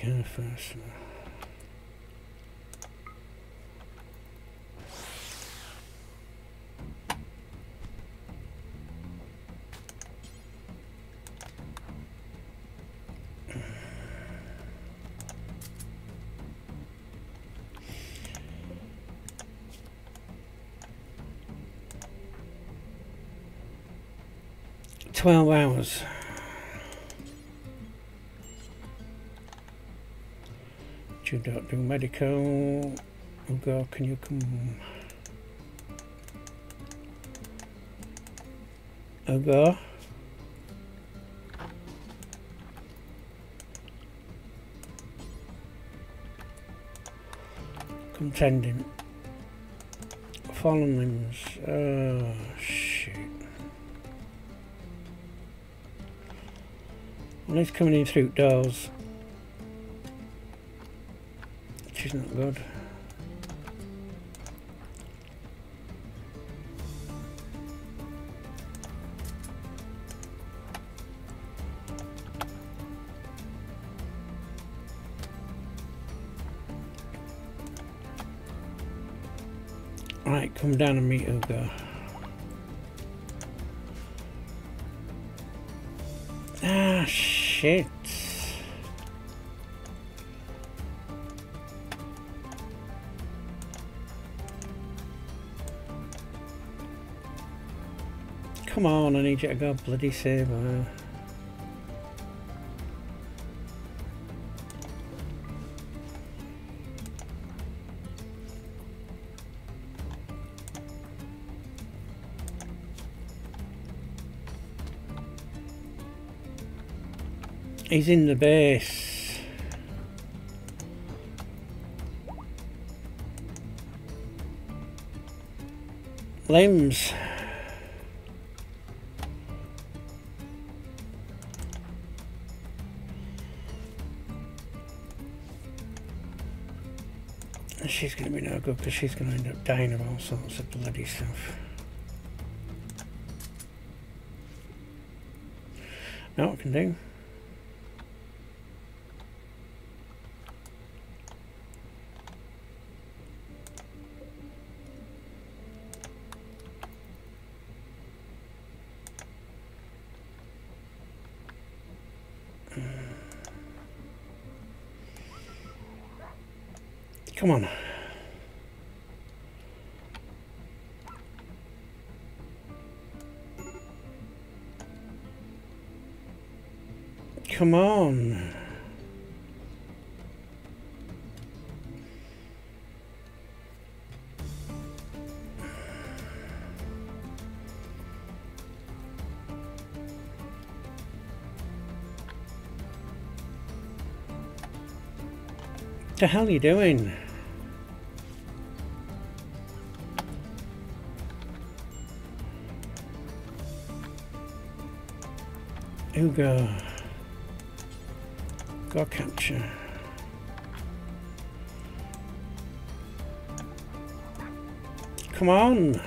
hours. You don't do medical. Oh, Ugo, can you come? Oh, Ugo? Contending. Fallen limbs. Oh, shit. He's coming in through doors. Which is not good. Right, come down and meet Ugo. Shit. Come on, I need you to go bloody save her. He's in the base. Limbs. She's going to be no good because she's going to end up dying of all sorts of bloody stuff. What I can do? Come on. Come on. the hell are you doing? Uga. Go capture. Come on.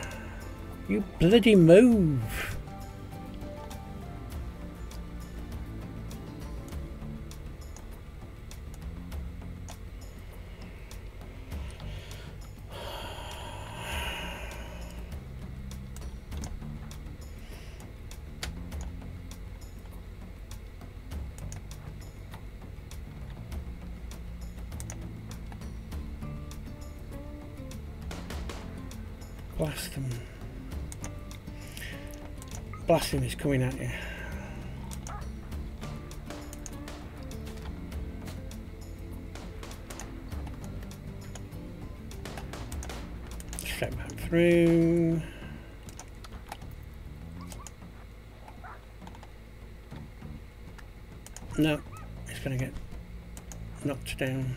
You bloody move. Blasting is coming at you. Step back through. No, it's going to get knocked down.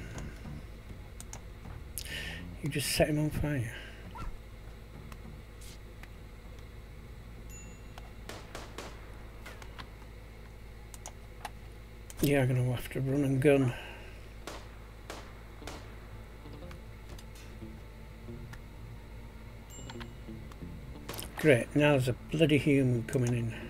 You just set him on fire. Yeah, I'm going to have to run and gun. Great, now there's a bloody human coming in.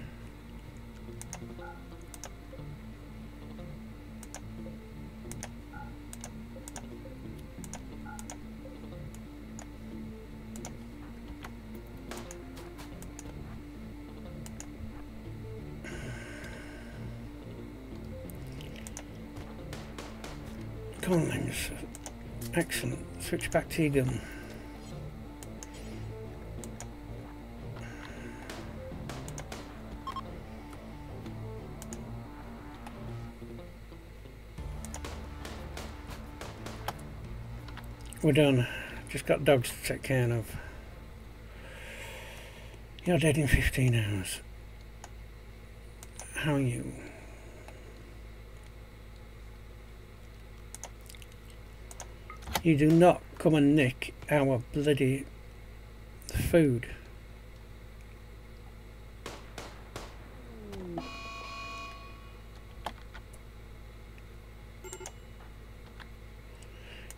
We're done. Just got dogs to take care of. You're dead in 15 hours. How are you? You do not come and nick our bloody food.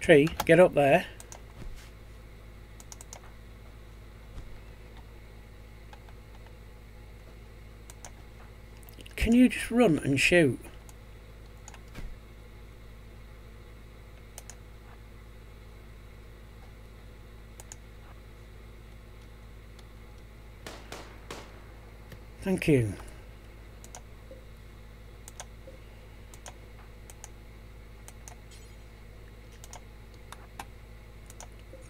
Tree, get up there. Can you just run and shoot? Thank you.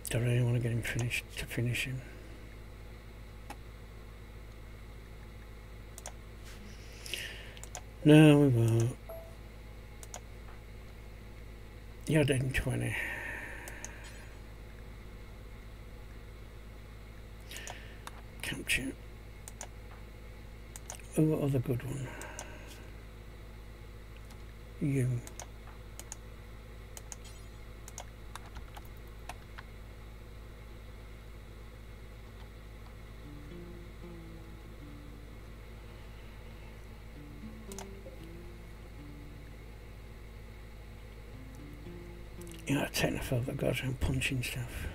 Don't really want to get him finished to finish him. No, we won't. You're dead in 20. Capture. Oh, what other good one? You. You know, technophobe that goes around punching stuff.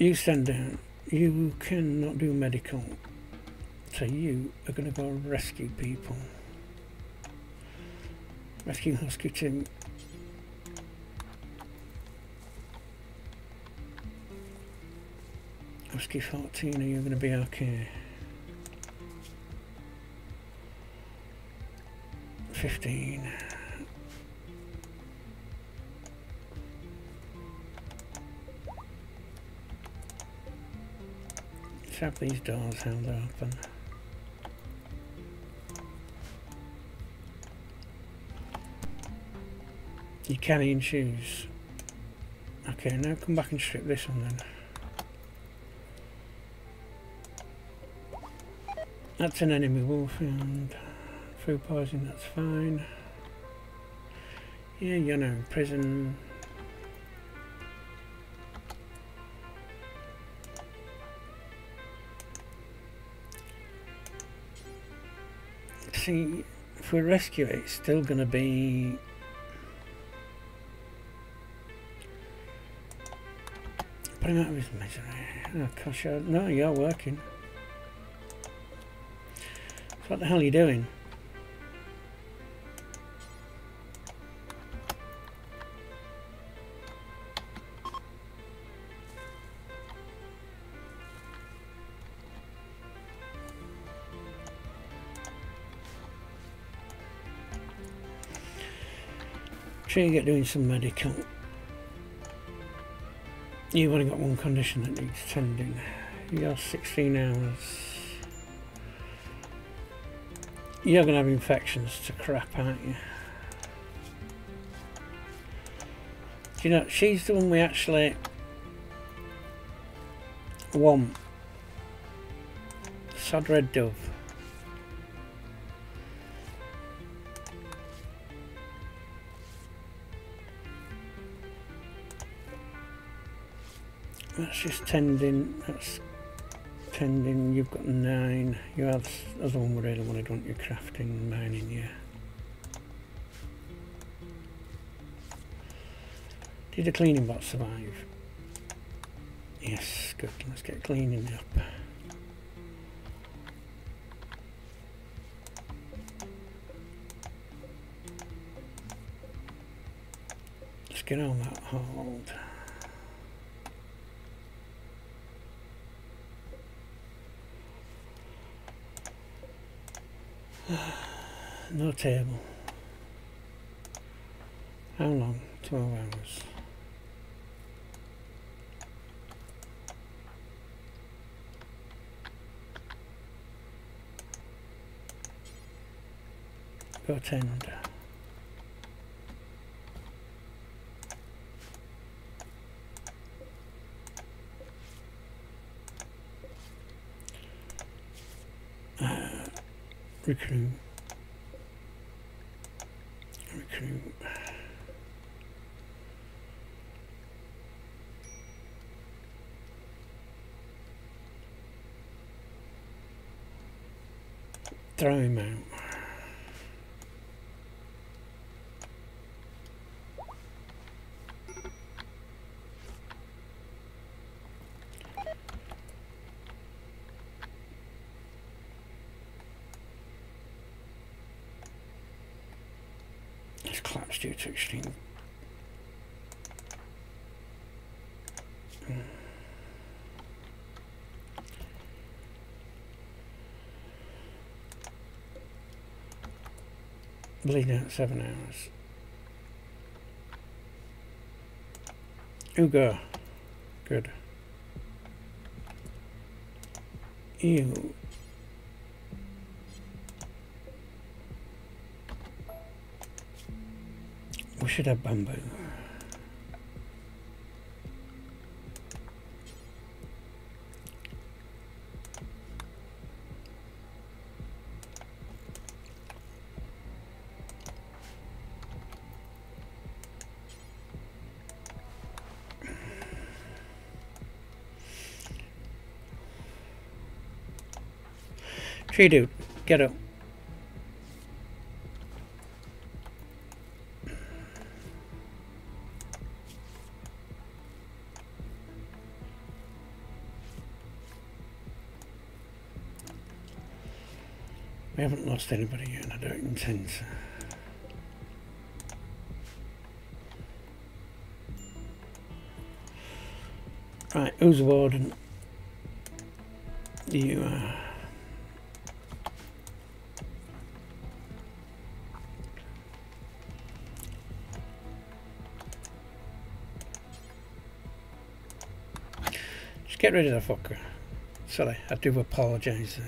You stand down. You cannot do medical. So you are going to go rescue people. Rescue Husky Team. Husky 14, are you going to be okay? 15. Have these doors held open. You carrying shoes. Okay, now come back and strip this one then. That's an enemy wolf and food poisoning, that's fine. Yeah, you're in prison. See, if we rescue it, it's still going to be Put him out of his misery. Oh, gosh, uh, no, you're working. So what the hell are you doing? You get doing some medical. You've only got one condition that needs tending. You're 16 hours. You're going to have infections to crap, aren't you? Do you know, she's the one we actually want. Sod Red Dove. Just tending. That's tending. You've got nine. You have other one we really wanted, want your crafting mining, yeah. Did the cleaning bot survive? Yes, good. Let's get cleaning up. Let's get on that hold. No table. How long? 12 hours. Go tend. Recruit recruit throw him out bleeding out seven hours. Uga. Good. Ew. We should have bamboo. Tree dude, get up. We haven't lost anybody yet, and I don't intend to. Right, who's the warden? You are. Get rid of the fucker. Sorry, I do apologise.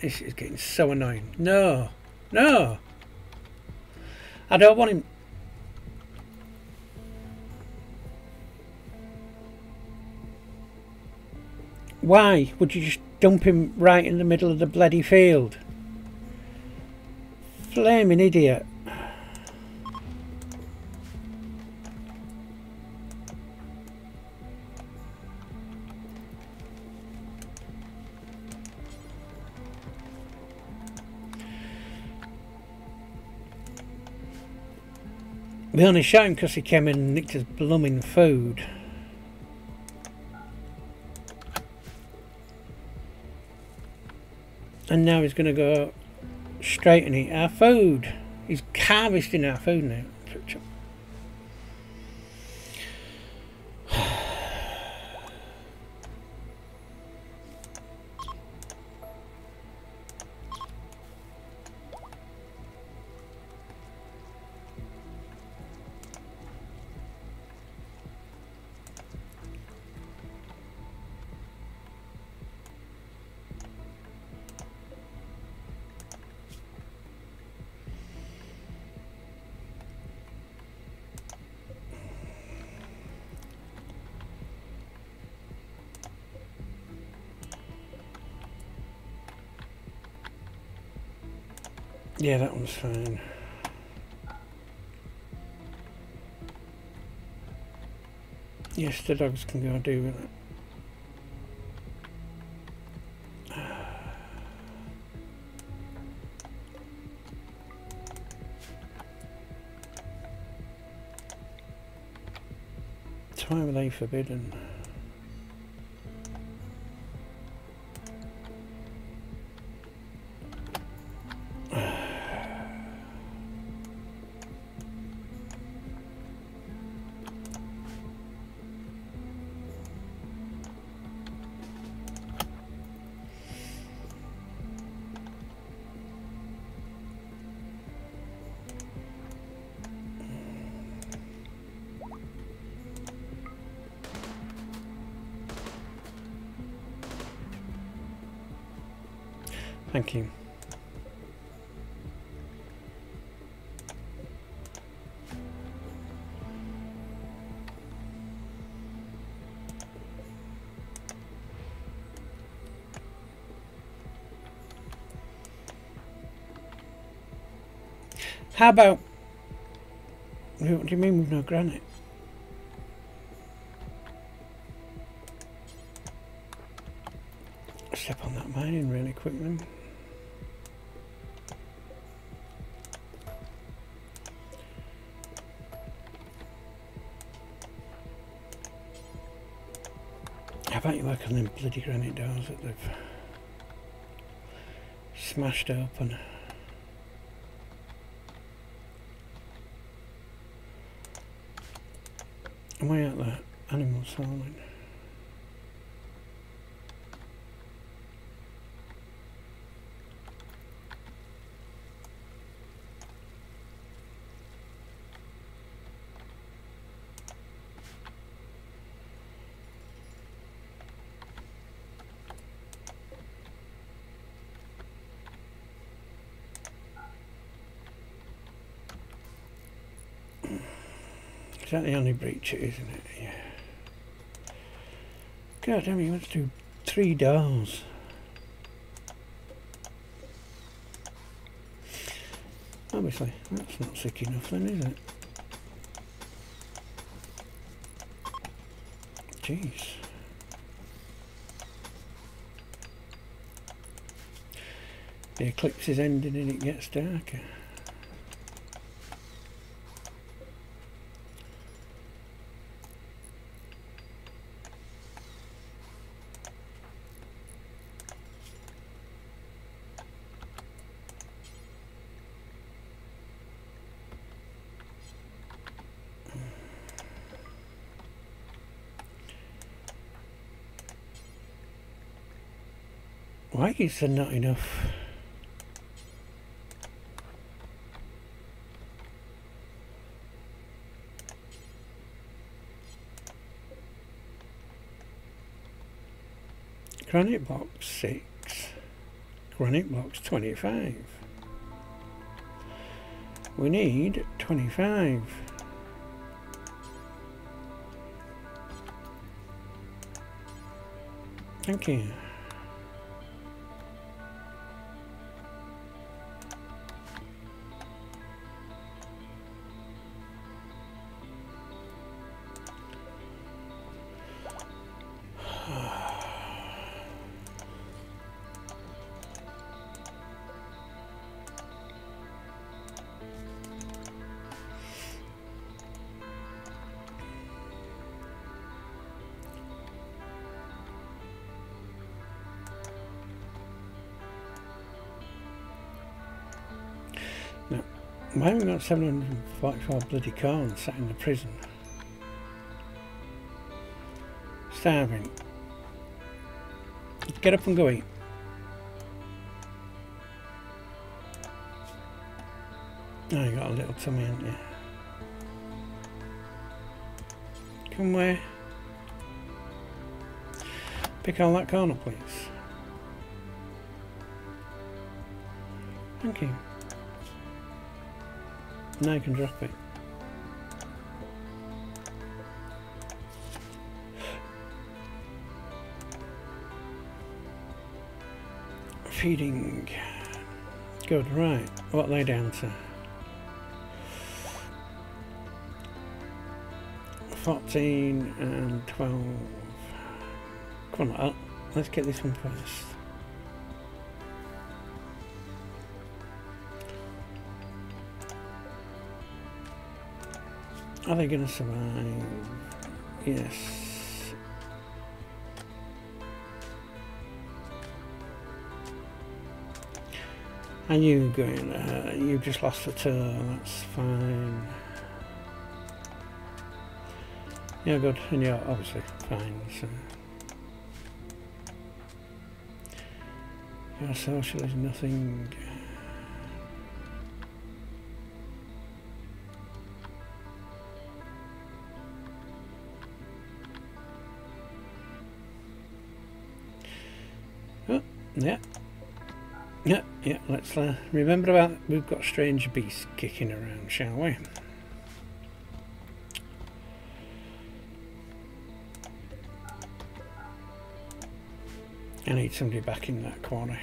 This is getting so annoying. No! No! I don't want him... Why would you just dump him right in the middle of the bloody field? Flaming idiot. We only shot him because he came in and nicked his blooming food. And now he's going to go straight and eat our food. He's harvesting our food now. Yeah, that one's fine. Yes, the dogs can go do with it. Why were they forbidden? Thank you. How about... What do you mean with no granite? Step on that mining really quick work on them bloody granite doors that they've smashed open? Am I at that animal salon? That the only breach it is, isn't it? Yeah. God damn, he wants to do three doors. Obviously, that's not sick enough then, is it? Jeez. The eclipse is ending and it gets darker. Is not enough? Granite box 6. Granite box 25. We need 25. Thank you. We got 744 bloody corn sat in the prison? Starving. Get up and go eat. Oh, you got a little tummy, haven't you? Come where? Pick all that corn up, please. Thank you. Now you can drop it. Feeding. Good, right. What they down to? 14 and 12. Come on, let's get this one first. Are they going to survive? Yes. And you going, uh, you just lost the turn, that's fine. Yeah, good, and you're obviously fine, so. Your social is nothing. Remember about we've got strange beasts kicking around, shall we? I need somebody back in that corner.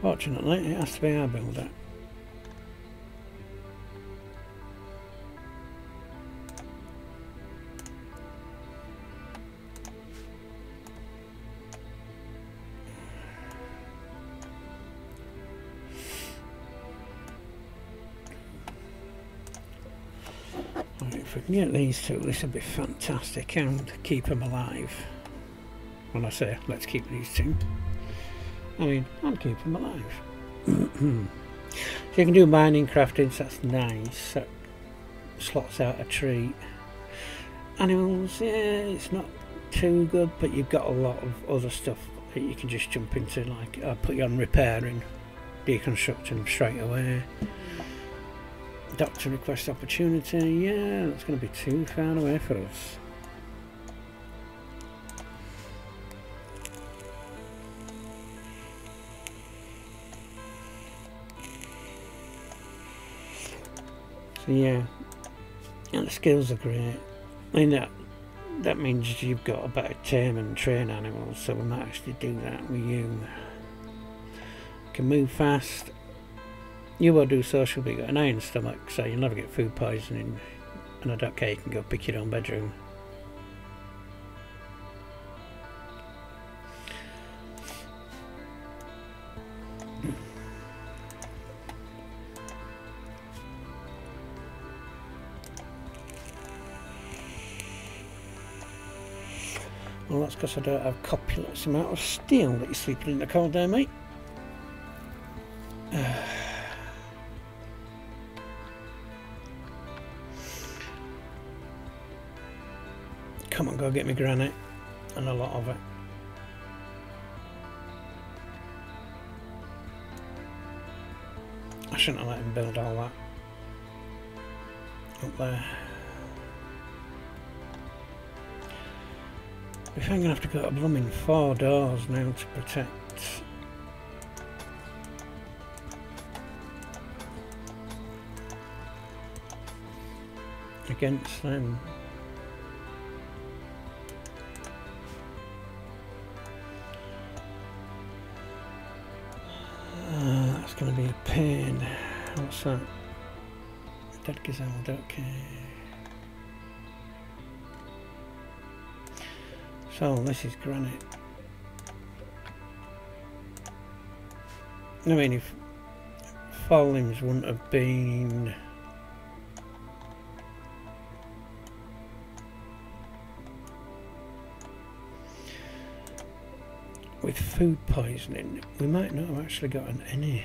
Fortunately, it has to be our builder. Get these two, this would be fantastic and keep them alive. When I say let's keep these two, I mean I'd keep them alive. (clears throat) so you can do mining crafting, so that's nice. That slots out a treat. Animals, yeah, it's not too good, but you've got a lot of other stuff that you can just jump into. Like I'll put you on repairing, deconstructing straight away. Doctor request opportunity. Yeah, that's going to be too far away for us. So yeah, and the skills are great. I mean that that means you've got a better tame and train animals, so we might actually do that with you. Can move fast you will do social, but you got an iron stomach, so you'll never get food poisoning. And I don't care, you can go pick your own bedroom. Well, that's because I don't have copious amount of steel that you're sleeping in the cold there, mate. Go get me granite. And a lot of it. I shouldn't have let him build all that up there. If I'm going to have to go a blooming four doors now to protect against them. What's that? Dead gazelle, okay. So this is granite. I mean, if Fallings wouldn't have been with food poisoning, we might not have actually gotten any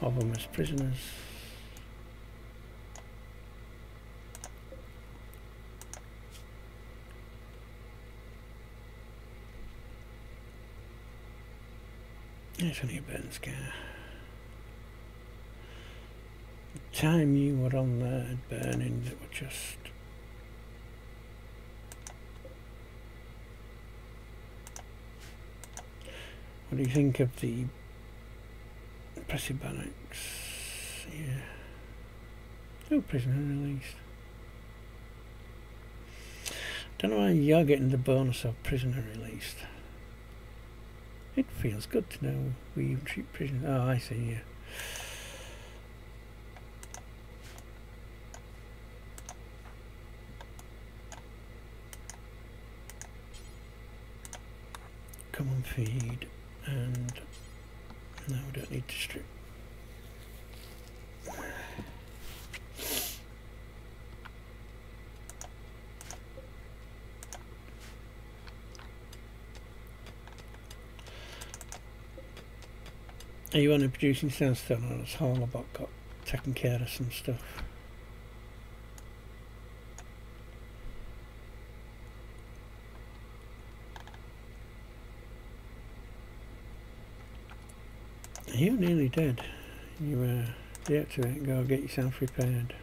of them as prisoners. It's only a burn scare. The time you were on there burning, it were just What do you think of the Pressy Barracks? Yeah. No prisoner released. Don't know why you're getting the bonus of prisoner released. It feels good to know we treat prisoners. Oh, I see, yeah. Come on, feed and no we don't need to strip Are you only producing sandstone or has Harlebot got taken care of some stuff? You're dead. You uh, deactivate go get yourself repaired.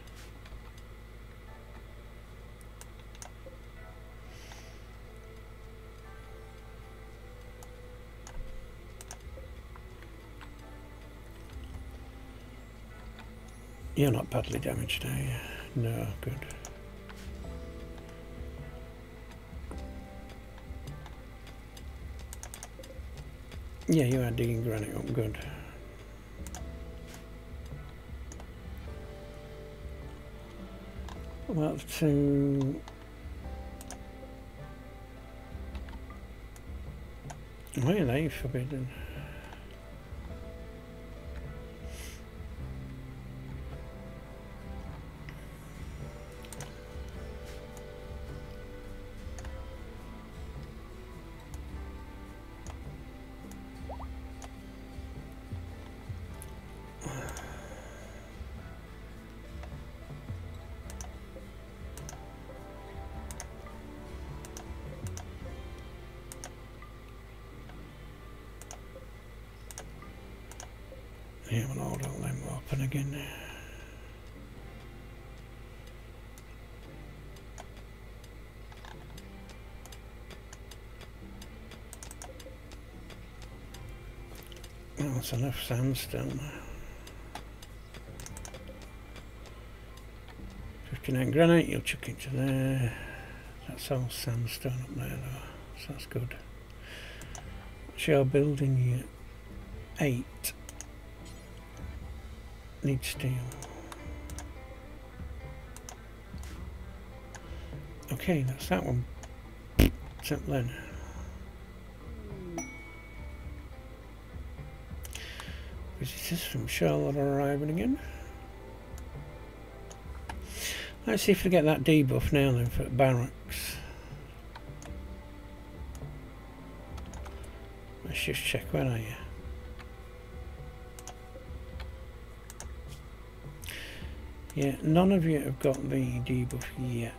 You're not badly damaged, are you? No, good. Yeah, you are digging granite up, good. Well, to... Why are they forbidden? on, all on, open again. That's enough sandstone. 59 granite, you'll chuck into there. That's all sandstone up there though, so that's good. What's your building here? 8 needs steel. Okay, that's that one. Except then. Visitors from Charlotte are arriving again. Let's see if we get that debuff now then for barracks. Let's just check, where are you? Yeah, none of you have got the debuff yet.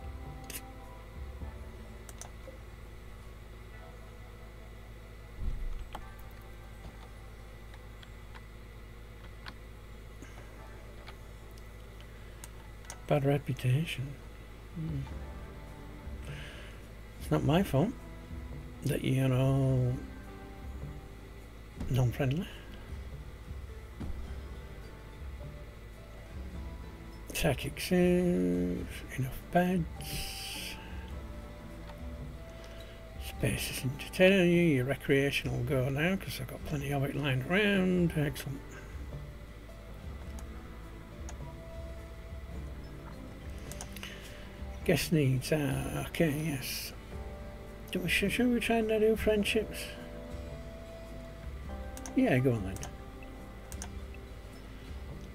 Bad reputation. Mm. It's not my fault that you're all non-friendly. Psychic says enough beds. Space is entertaining you. Your recreation will go now because I've got plenty of it lying around. Excellent. Guest needs. Ah, okay, yes. Do we, should, should we try and do friendships? Yeah, go on then.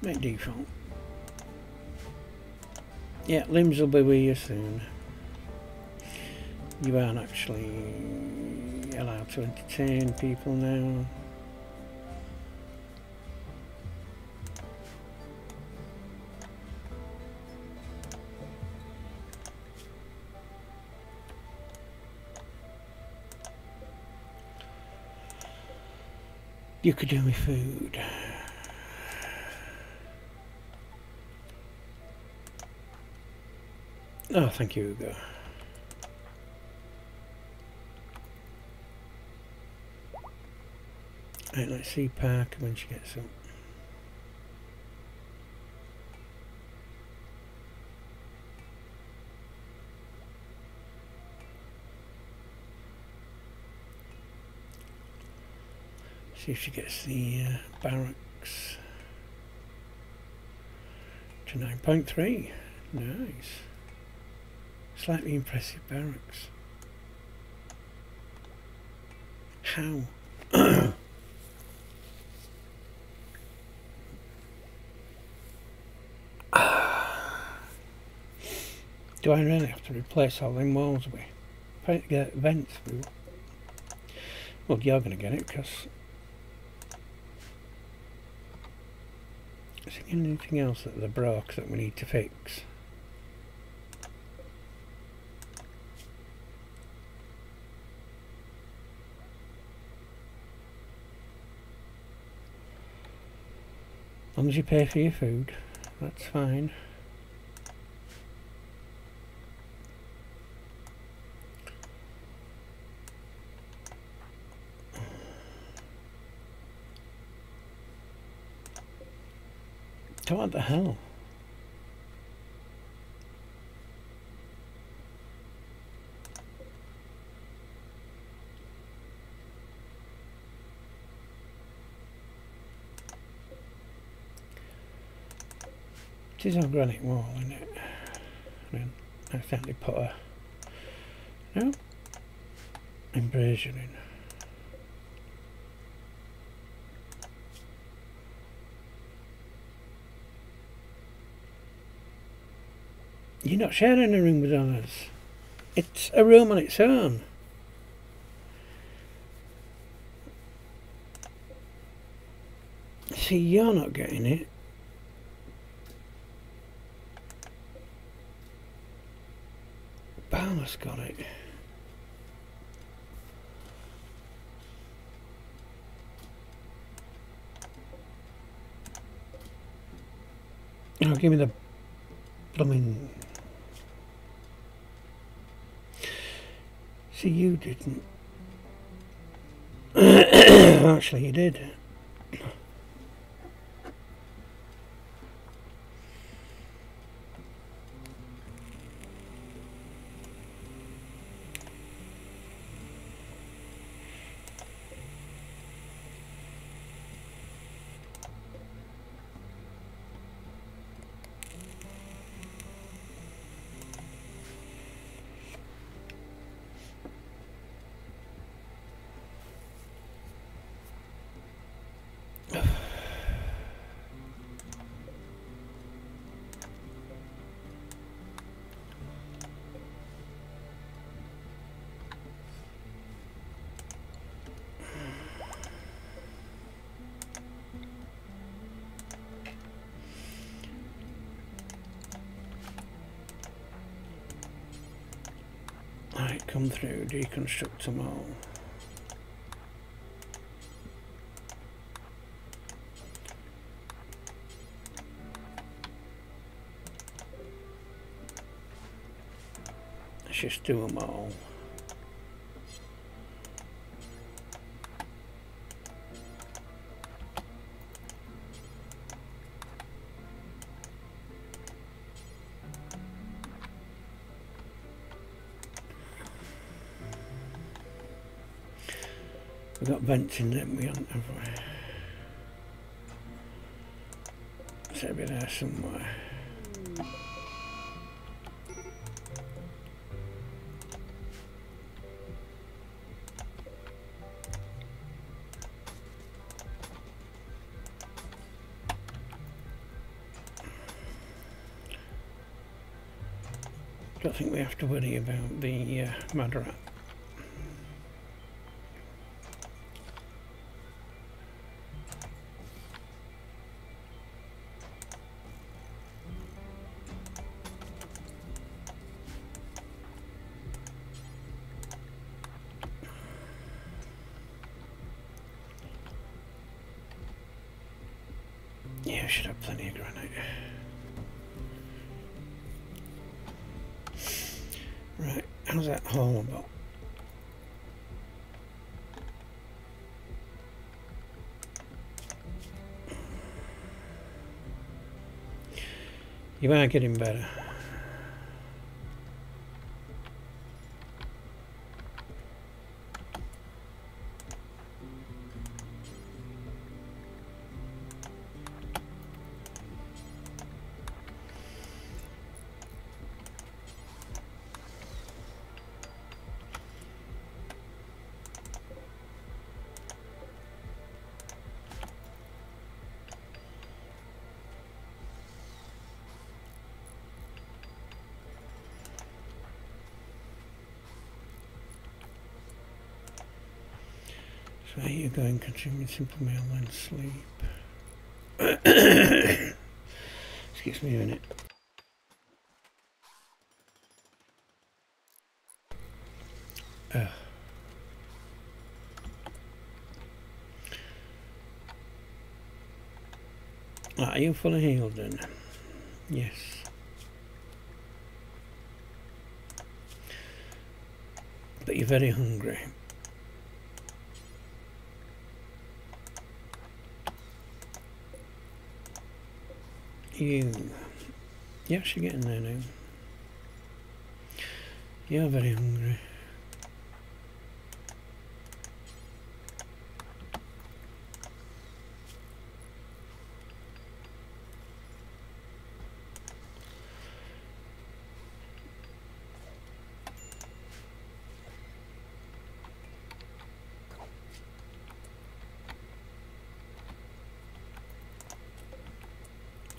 Make default. Yeah, limbs will be with you soon. You aren't actually allowed to entertain people now. You could do me food. Oh, thank you, Hugo. Right, let's see Parker when she gets up. See if she gets the uh, barracks to 9.3. Nice. Slightly impressive barracks. How? (coughs) Do I really have to replace all them walls with? Get uh, vents through. Well, you're going to get it because Is there anything else that the broke that we need to fix? As long as you pay for your food, that's fine. What the hell? It is a granite wall, isn't it? I mean, I accidentally put a no embrasure in. You're not sharing a room with others. It's a room on its own. See, you're not getting it. Barnes got it. Oh, give me the blooming See, you didn't. (coughs) Actually, you did. to deconstruct them all. Let's just do them all. Vents them, we haven't, have we? Should be there somewhere. Don't think we have to worry about the uh, mad rat. You are getting better. So here you go and consume simple meal and sleep. (coughs) Excuse me a minute. Ah, Are you full of healed then? Yes. But you're very hungry. You. Yes, you're getting there now. You're very hungry.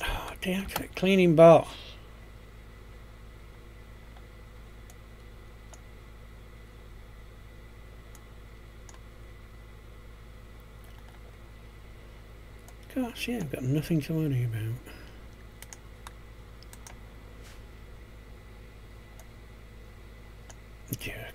Oh, deactivate cleaning bar. Gosh, yeah, I've got nothing to worry about. Jerk.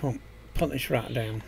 Come this rat down.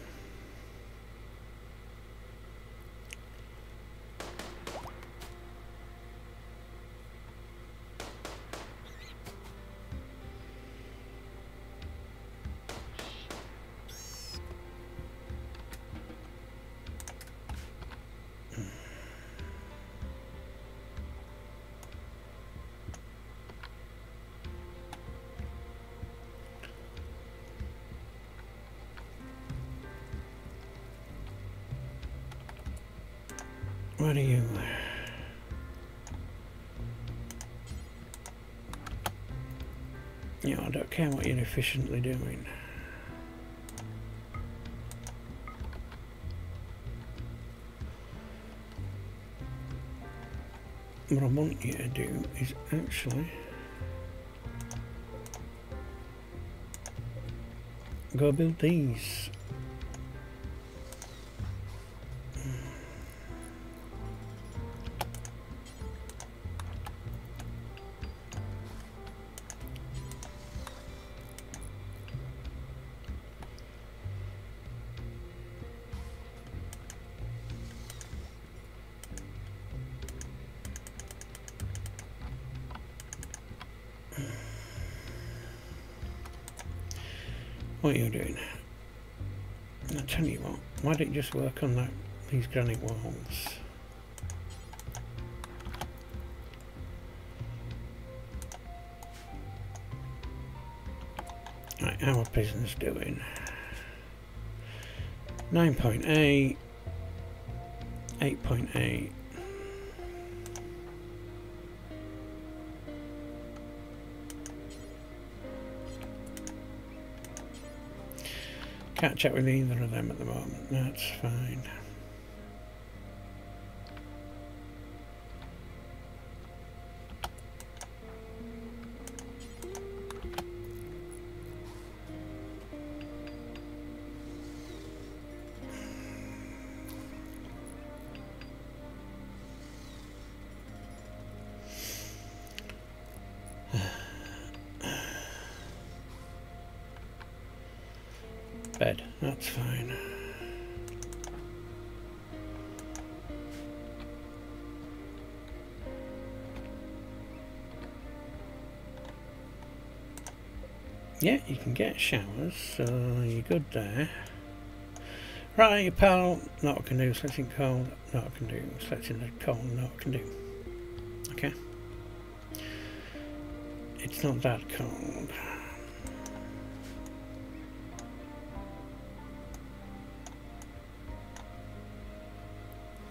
What are you? Know, I don't care what you're efficiently doing. What I want you to do is actually go build these. Just work on that these granite walls? Right, how are business doing? 9.8 8.8 Can't chat with either of them at the moment. That's fine. Get showers, so you're good there. Right, your pal, not can do, selecting cold, not can do, selecting the cold, not can do. Okay. It's not that cold.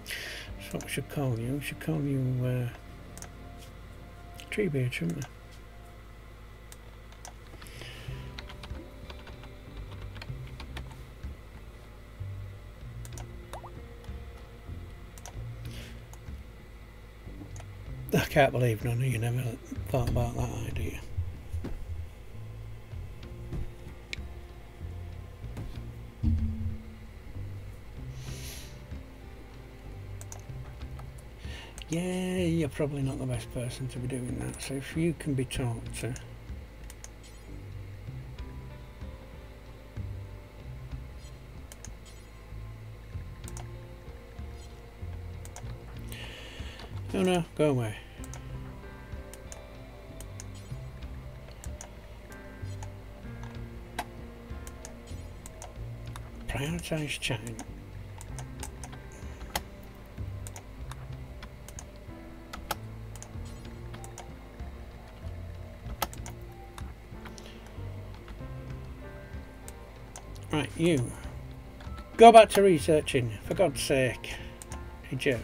So what should call you? We should call you uh, Treebeard, shouldn't we? Can't believe none of you never thought about that idea. Yeah, you're probably not the best person to be doing that. So if you can be taught to. Oh no, go away. Prioritize chatting. Right, you. Go back to researching, for God's sake. Did you?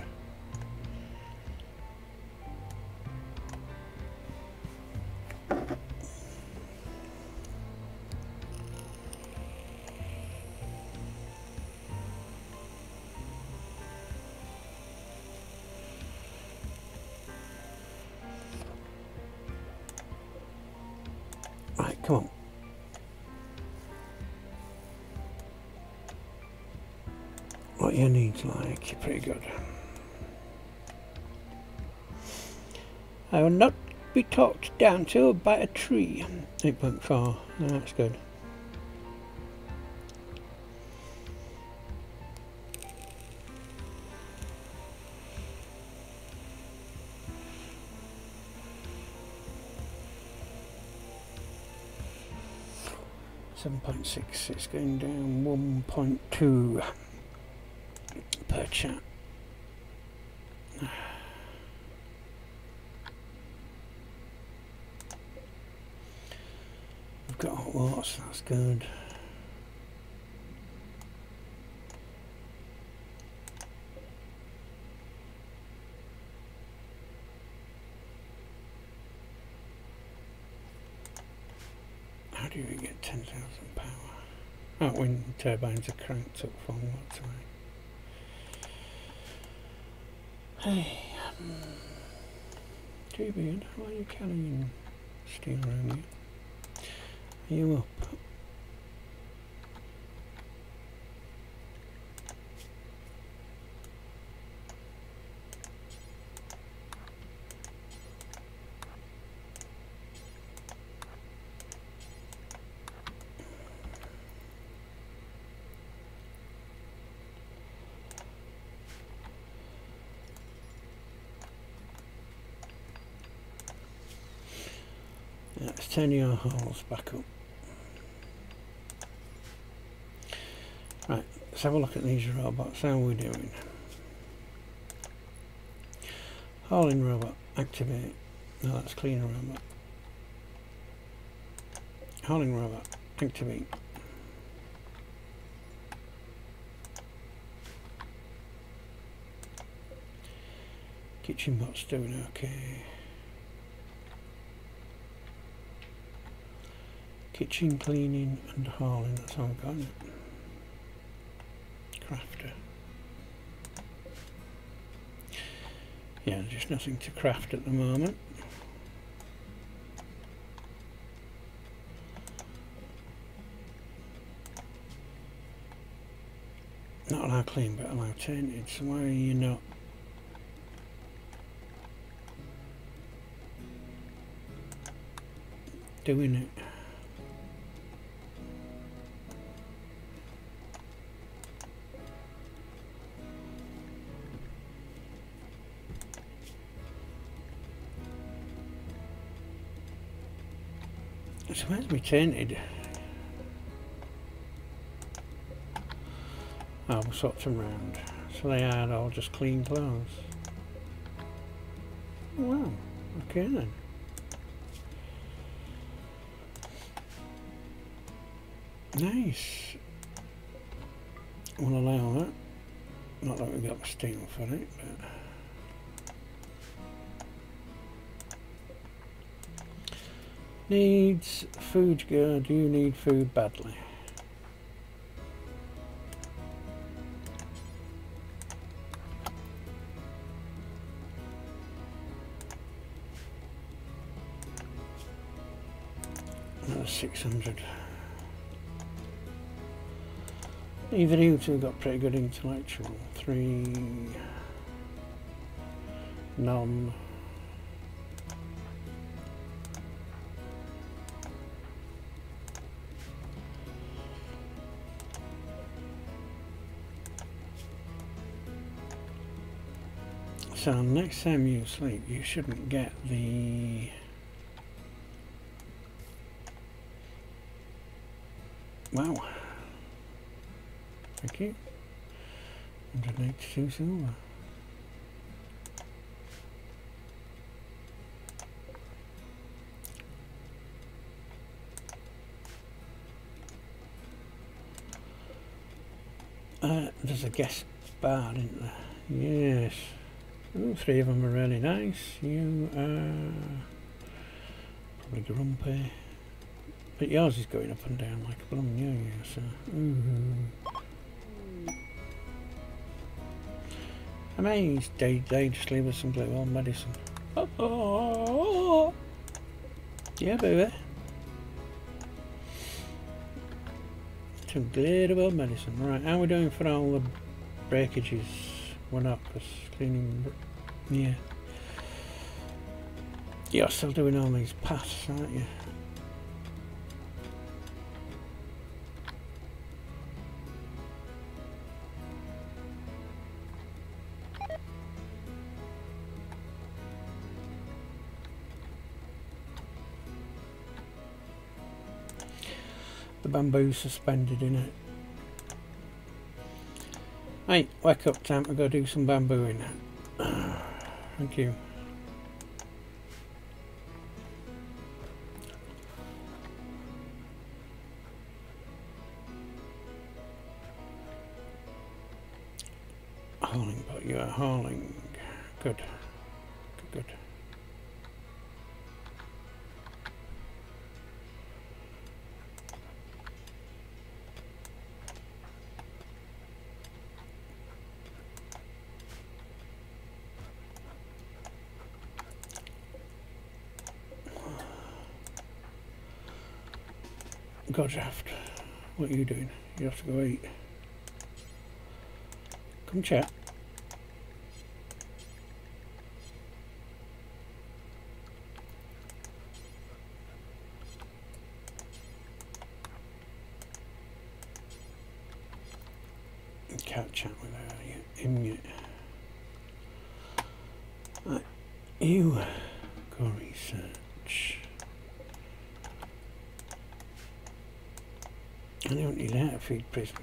Good. I will not be talked down to by a tree. 8.4, that's good. Seven point six, it's going down one point two per chat. We've that's good. How do you get 10,000 power? Oh, wind turbines are cranked up from what time? Hey, um, Treebeard, why are you carrying steel around you? Are you up? Turn your holes back up. Right, let's have a look at these robots. How are we doing? Hauling robot, activate. No, that's cleaner robot. Hauling robot, activate. Kitchen bot's doing okay. Kitchen cleaning and hauling, that's all it? Crafter. Yeah, just nothing to craft at the moment. Not allow clean, but allow tainted. So why are you not? Doing it. Where's my tainted? Oh, we swapped them round. So they are all just clean clothes. Wow. Okay then. Nice. We'll allow that. Not that we've got the steel for it, but... Needs food go. Do you need food badly? Another 600. Either you two got pretty good intellectual. Three. None. So next time you sleep, you shouldn't get the wow. Thank you. 182 silver. Uh, there's a guest bar, isn't there? Yes. Ooh, three of them are really nice. You are probably grumpy. But yours is going up and down like a yeah, yeah, so. Ooh. Amazed, they, they just leave us some blue on medicine. Oh, oh, oh. Yeah, baby. Eh? Some glitter medicine. Right, how are we doing for all the breakages? We're not, because cleaning yeah. You're still doing all these paths, aren't you? The bamboo suspended in it. Hey, wake up time to go do some bambooing. (sighs) Thank you. Godraft, what are you doing? You have to go eat. Come chat. Can't chat with her yet. Him yet. Right. You go research. I don't need how to feed prisoners.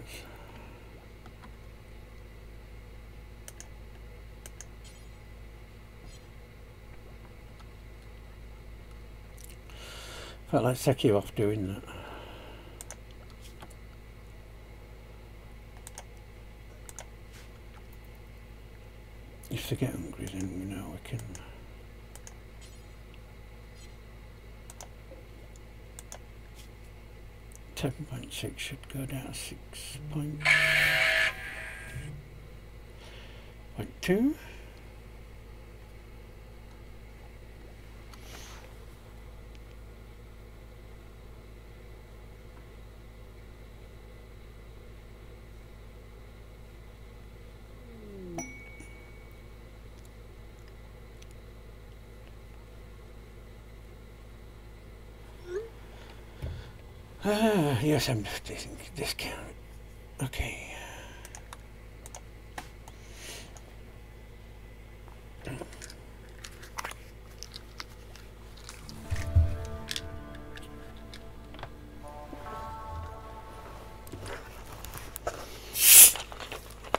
Felt like you off doing that. If they get hungry then we know we can Seven point six should go down six point point two. Ah, yes, I'm dis discount. Okay.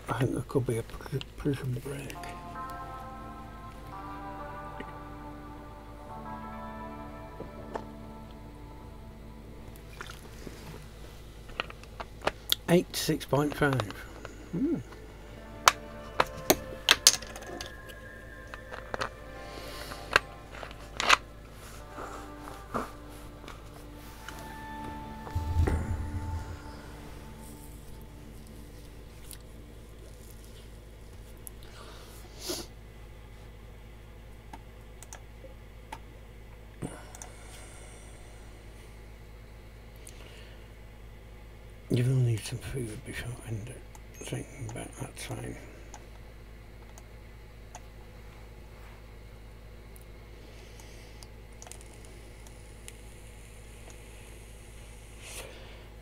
I think there could be a pr prison break. Six point five. Hmm.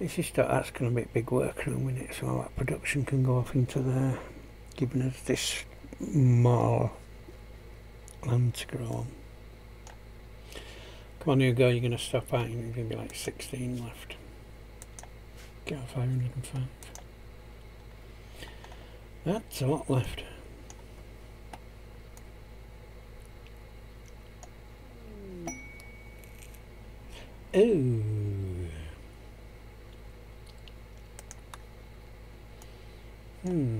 This is start that's going to be a big workroom in it, so that production can go off into there, giving us this more land to grow on. Come on, you go, you're going to stop out, and there's going to be like 16 left. Get 505. That's a lot left. Ooh. Hmm.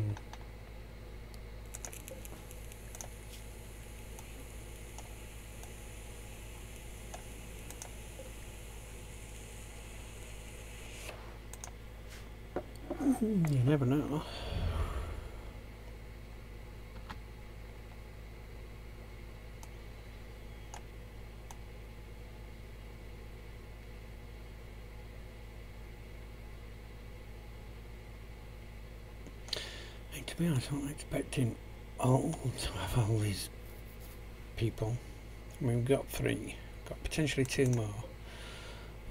You never know. And to be honest, I'm not expecting all to have all these people. I mean, we've got three, got potentially two more.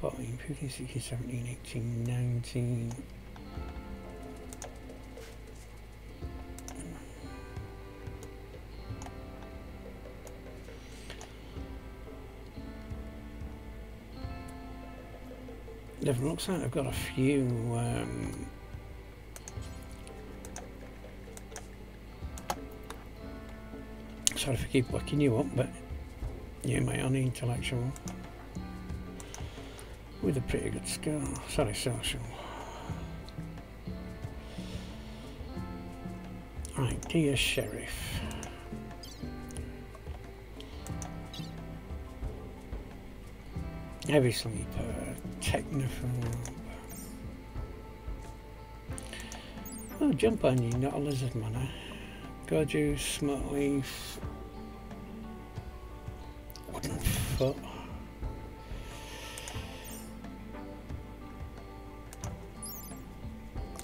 14, 15, 16, 17, 18, 19. It looks like I've got a few um, sorry if I keep waking you up but you're my only intellectual with a pretty good skill. Sorry social. Right dear sheriff. Heavy sleeper technophobe oh jump on you not a lizard manner Gorgeous, smart leaf,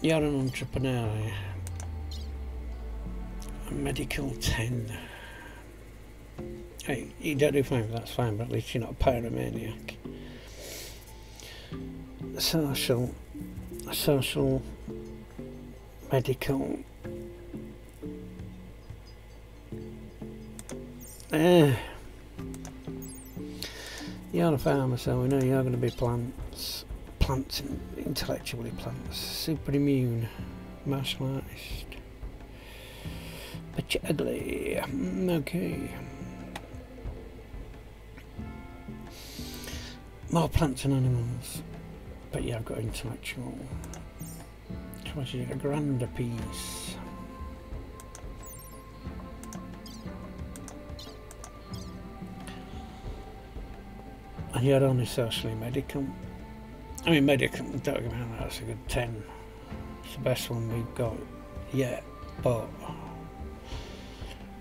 You're an entrepreneur. A medical 10. Hey, you don't do fine, that's fine, but at least you're not a pyromaniac. Social, social, medical, Eh. You're a farmer, so we know you're going to be plants. Plants, intellectually plants. Super immune, martial artist. Ugly. Mm, Okay. More plants and animals. But yeah, I've got intellectual. So I should get a grander piece. And you're only socially medical. I mean, medical, don't get me wrong, that's a good 10. It's the best one we've got yet, but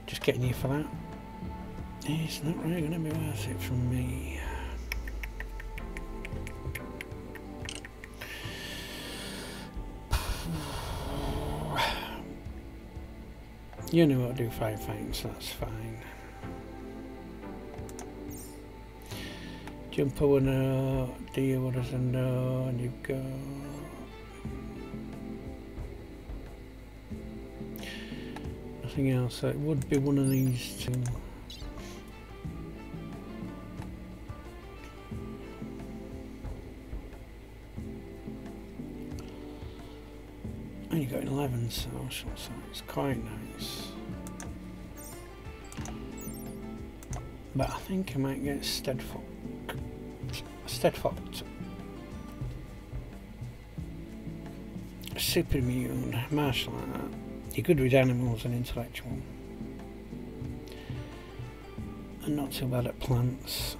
just getting you for that, it's not really going to be worth it from me. (sighs) You know what, do five things, that's fine. No, and you've got... Nothing else, so it would be one of these two. And you got 11 social, so it's quite nice. But I think I might get Steadfoot. Steadfoot. Super immune, martial art. You're good with animals and intellectual. And not too bad at plants.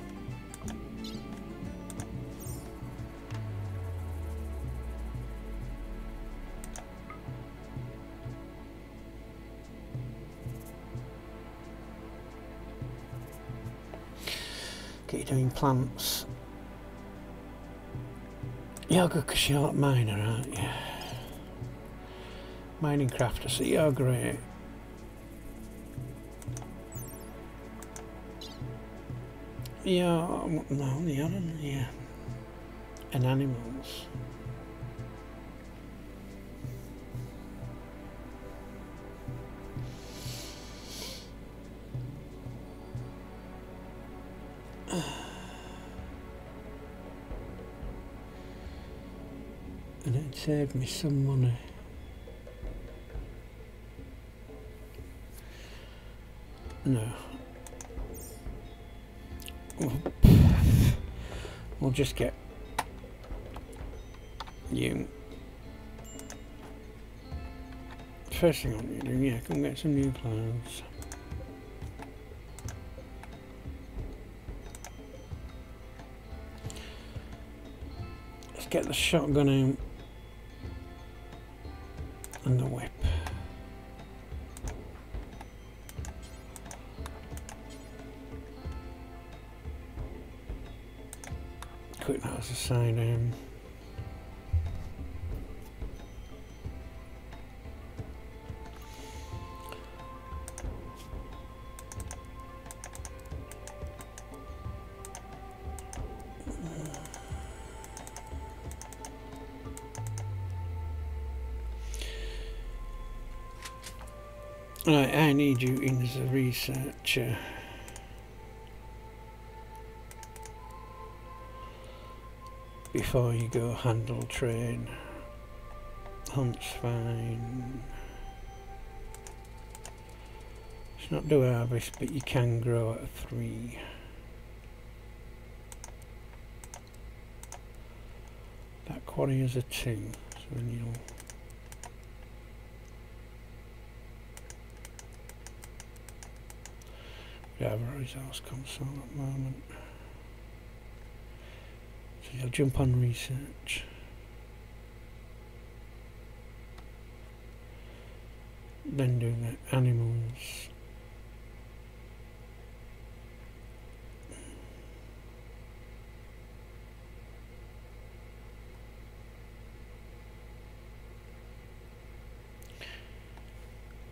Get you doing plants. Good because you're a miner, aren't you? Mining crafter, so you're oh, great. Yeah, no, the other, yeah. And animals. Me some money. No. We'll just get you. First thing I want you to do, yeah, come get some new clothes. Let's get the shotgun out Right, you in as a researcher. Before you go handle train. Hunt's fine. It's not do harvest, but you can grow at three. That quarry is a two, so then you'll whatever resource comes on at the moment. So you'll jump on research. Then do the animals.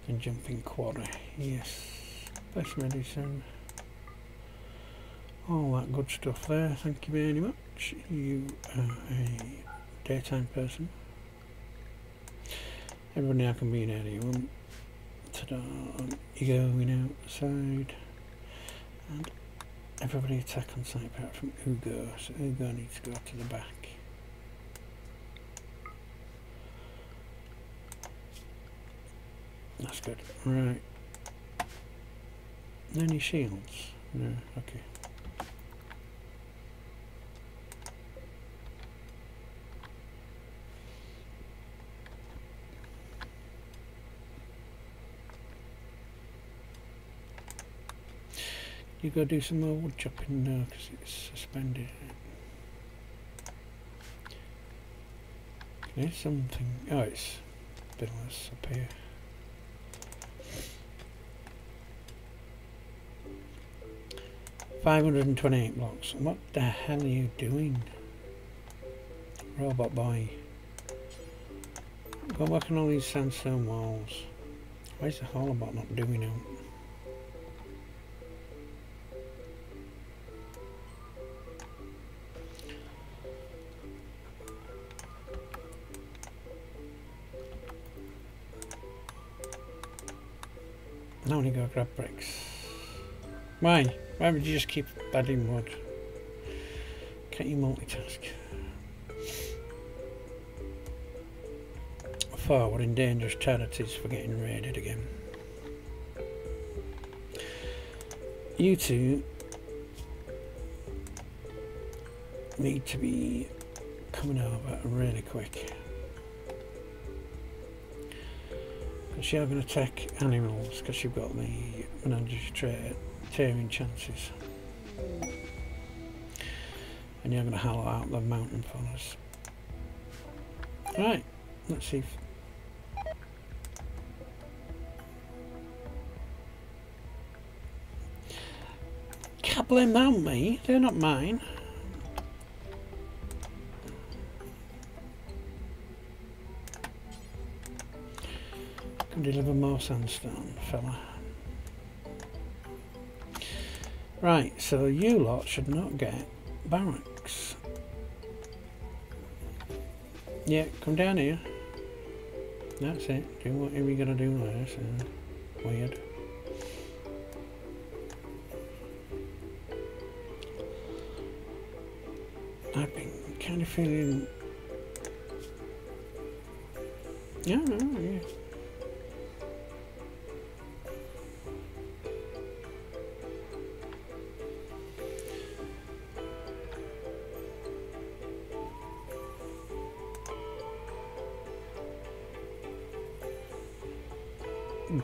Then jumping quarter, yes best medicine, all that good stuff there. Thank you very much. You are a daytime person. Everyone now can be in early room. Ta-da! You're going outside, and everybody attack on site apart from Ugo. So Ugo needs to go to the back. That's good. Right. Any shields? No, okay. You go do some more wood chopping now because it's suspended. There's something. Oh, it's bit less up here. Five hundred and twenty-eight blocks. What the hell are you doing, robot boy? Go work on all these sandstone walls. Why is the holobot not doing it? Now I need to go grab bricks. Why? Why would you just keep adding wood? Can't you multitask? Forward in dangerous territories for getting raided again. You two need to be coming over really quick. Because you're going to attack animals because you've got the menagerie trait tearing chances. And you're going to hollow out the mountain for us. Right, let's see Can't blame that on me, they're not mine. Can deliver more sandstone, fella. Right, so you lot should not get barracks. Yeah, come down here. That's it. Do whatever you're gonna do there. So uh, weird. I've been kind of feeling. Yeah, no, yeah.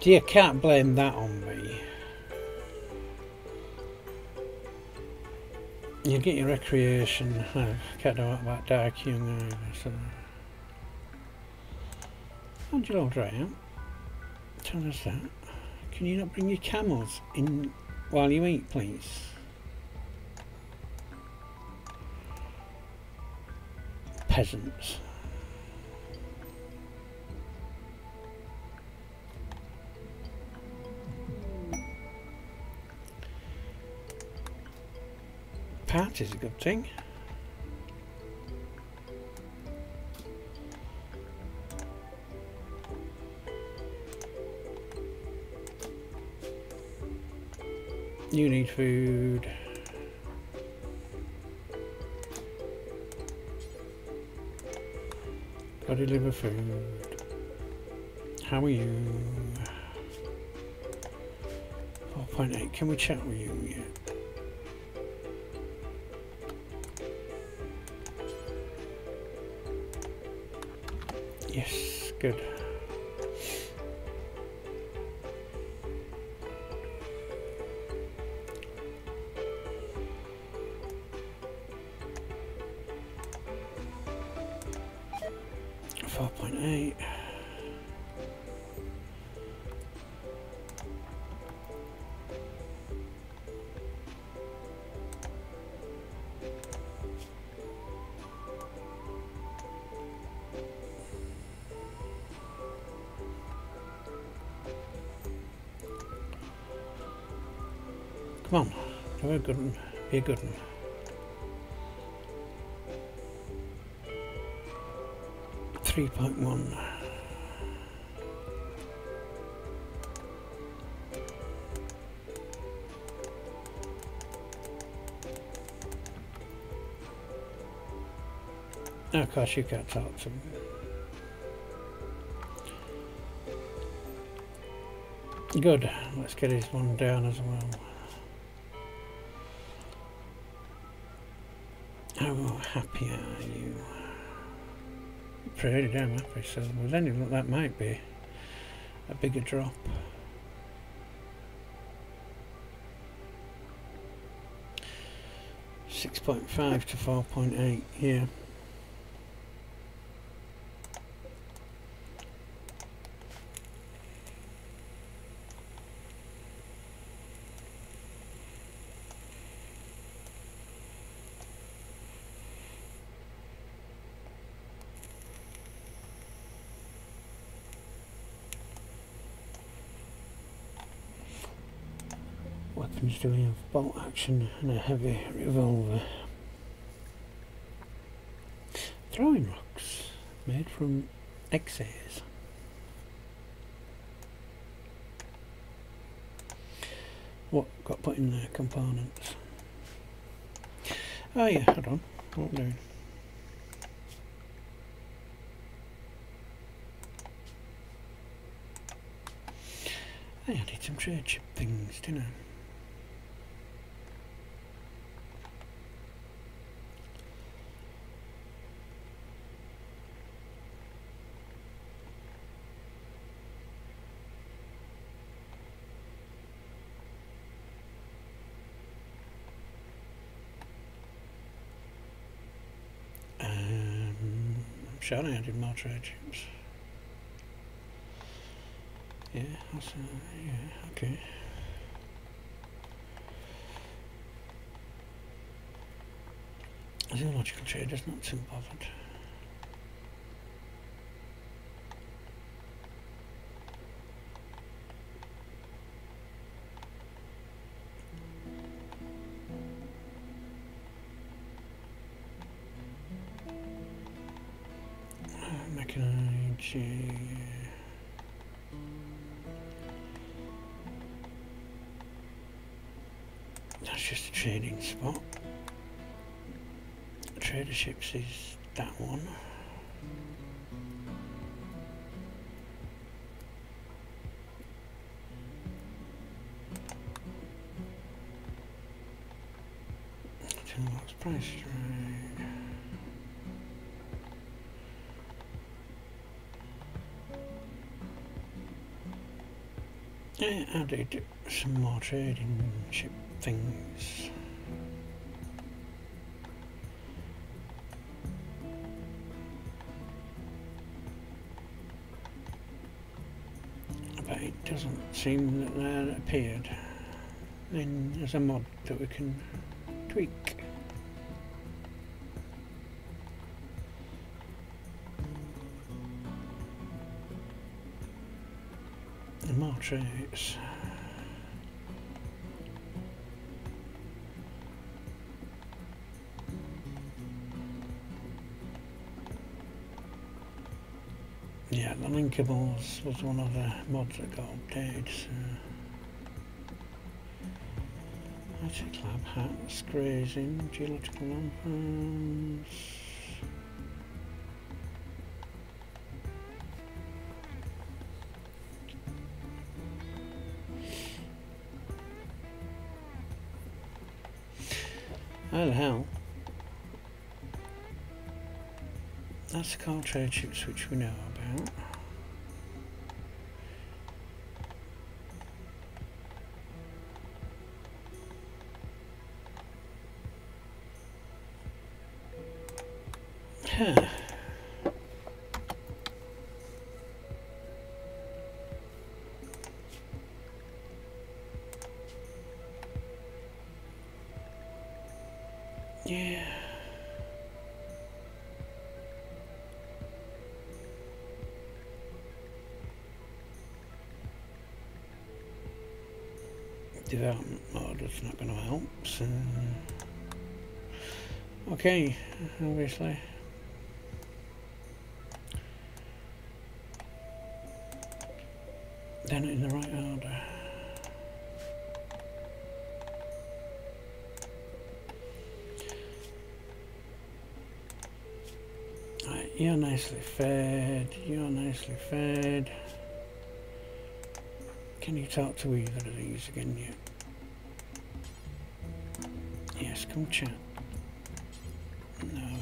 You can't blame that on me. You get your recreation. I can't what about Dark Young either, so. Angelo Graham, tell us that. Can you not bring your camels in while you eat, please? Peasants. Pat is a good thing. You need food. To deliver food. How are you? 4.8. Can we chat with you yet? Good. Good one. Three point one. Of course you can't talk to. Good. Let's get his one down as well. Happy are you? Pretty damn happy, so then that might be a bigger drop. 6.5 to 4.8 here. weapons do we have? Bolt action and a heavy revolver. Throwing rocks made from X's. What got put in the components? Oh yeah, hold on. What am I doing? I added some trade chip things, didn't I? More trade chips. Yeah, that's, uh, yeah, okay. Zoological is not too bothered. Trader is that one. Toolbox price right. Yeah, I did some more trading ship things. Seem that that appeared. Then there's a mod that we can tweak. And more traits. Linkables was one of the mods that got updated. So. Magic lab hats, grazing, geological lanterns. How the hell? That's the car trade ships which we know about. Okay, obviously. Then in the right order. Right, you're nicely fed, you're nicely fed. Can you talk to either of these again yet? Yes, come chat.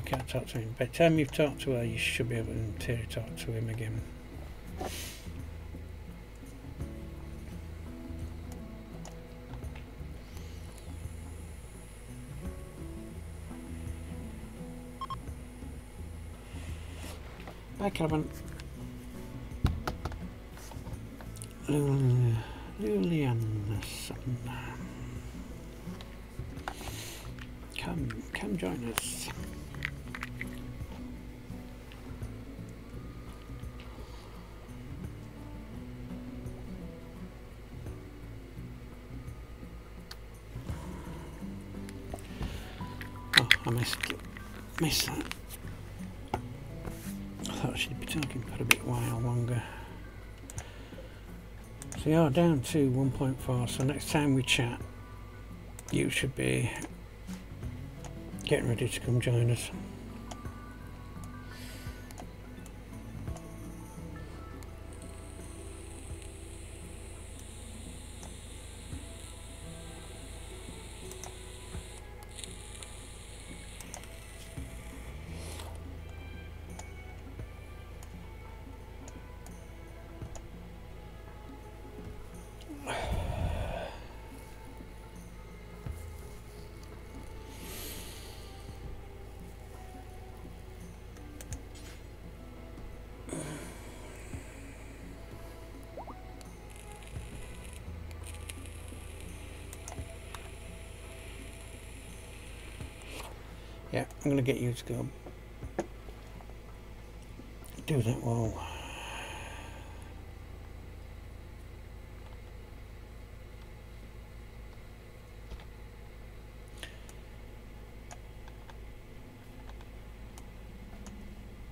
Can't talk to him. By the time you've talked to her, you should be able to talk to him again. Hi, Kevin. You're down to 1.4, so next time we chat, you should be getting ready to come join us. Yeah, I'm gonna get you to go do that wall.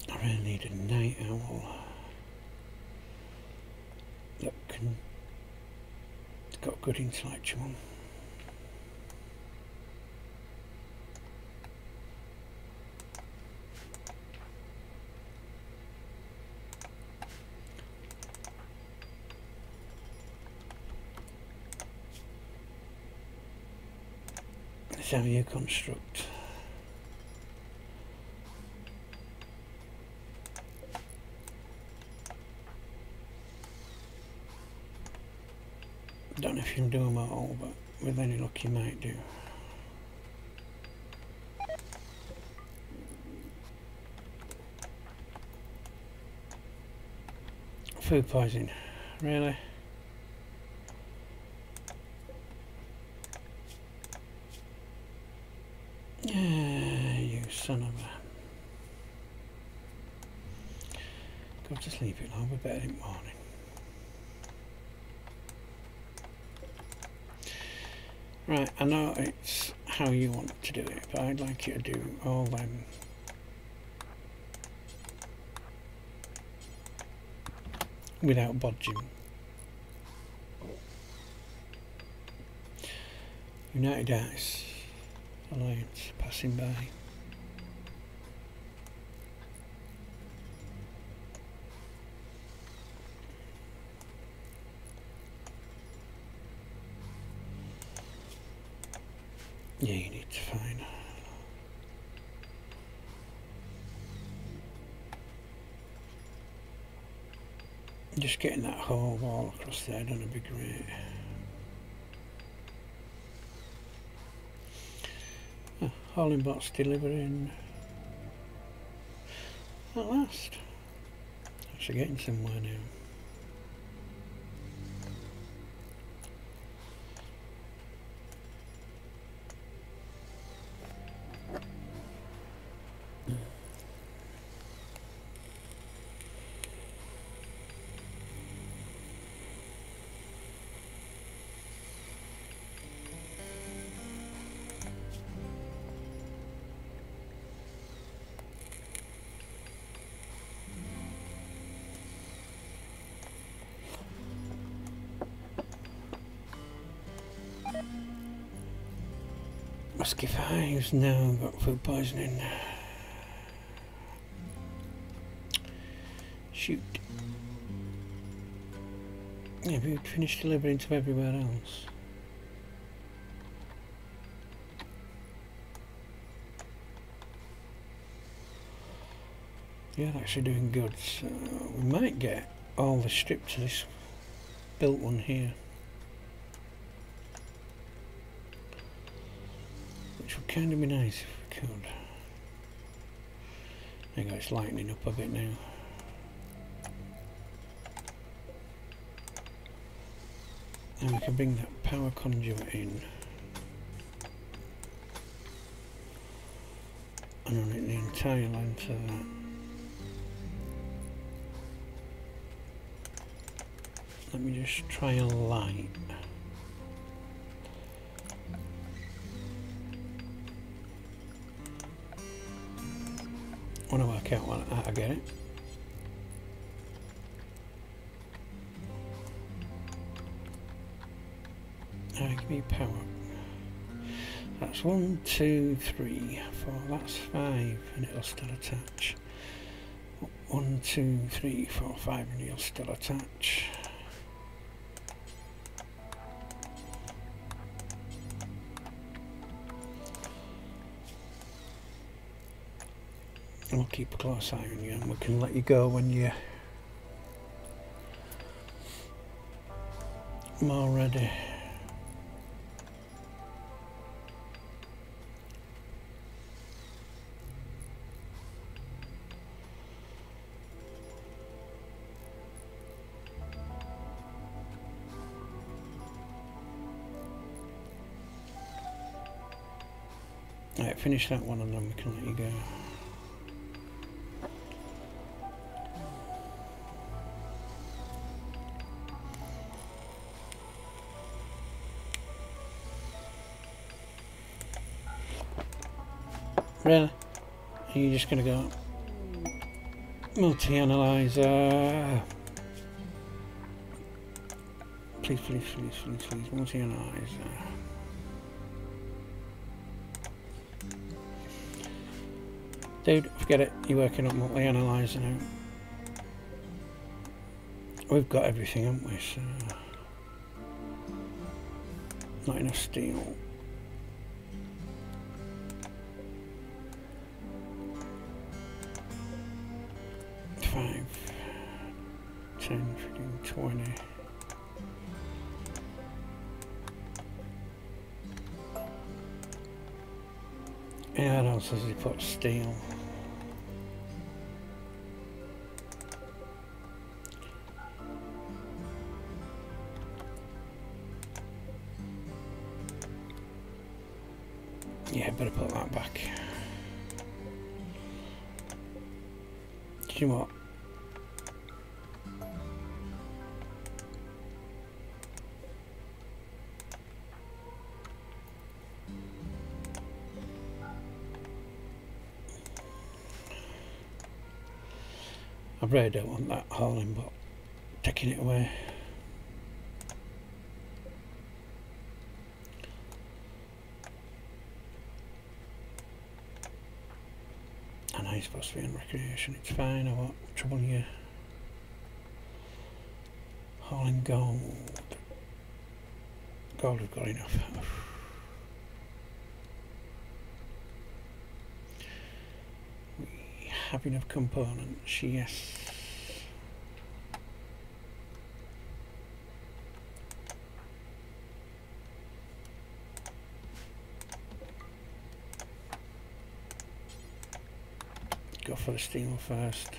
I really need a night owl that can got good intellectual. You construct. Don't know if you can do them all, but with any luck you might do. Food poisoning, really? Yeah, you son of a. Go to sleep, it'll be better in the morning. Right, I know it's how you want to do it, but I'd like you to do all them. Without budging. United Arts Alliance passing by. Yeah, you need to find. Just getting that whole across there done be great. Oh, hauling box delivering. At last. Actually getting somewhere now. Now got food poisoning. Shoot. Have you finished delivering to everywhere else? Yeah, actually doing good. So we might get all the strip to this built one here. Which would kind of be nice if we could. There you go, it's lightening up a bit now. And we can bring that power conduit in. And run it the entire length of that. Let me just try a light. What how I get it. Uh, give me power. That's one, two, three, four. That's five, and it'll still attach. One, two, three, four, five, and it'll still attach. Keep a close eye on you, and we can let you go when you're more ready. Right, finish that one and then we can let you go. Really? Are you just going to go multi-analyzer? Please, please, please, please, please, multi-analyzer. Dude, forget it. You're working on multi-analyzer now. We've got everything, haven't we? So, not enough steel. Has he put? Steel. Really don't want that hauling, but taking it away. I know you're supposed to be in recreation, it's fine, I won't trouble you. Hauling gold. Gold we've got enough. (sighs) We have enough components, yes. Steel first.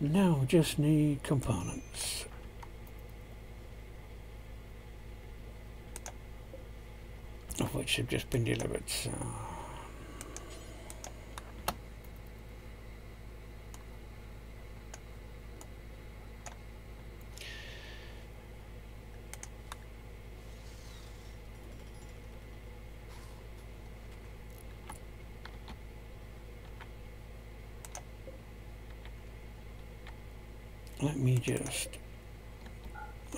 Now just need components. Have just been delivered, so let me just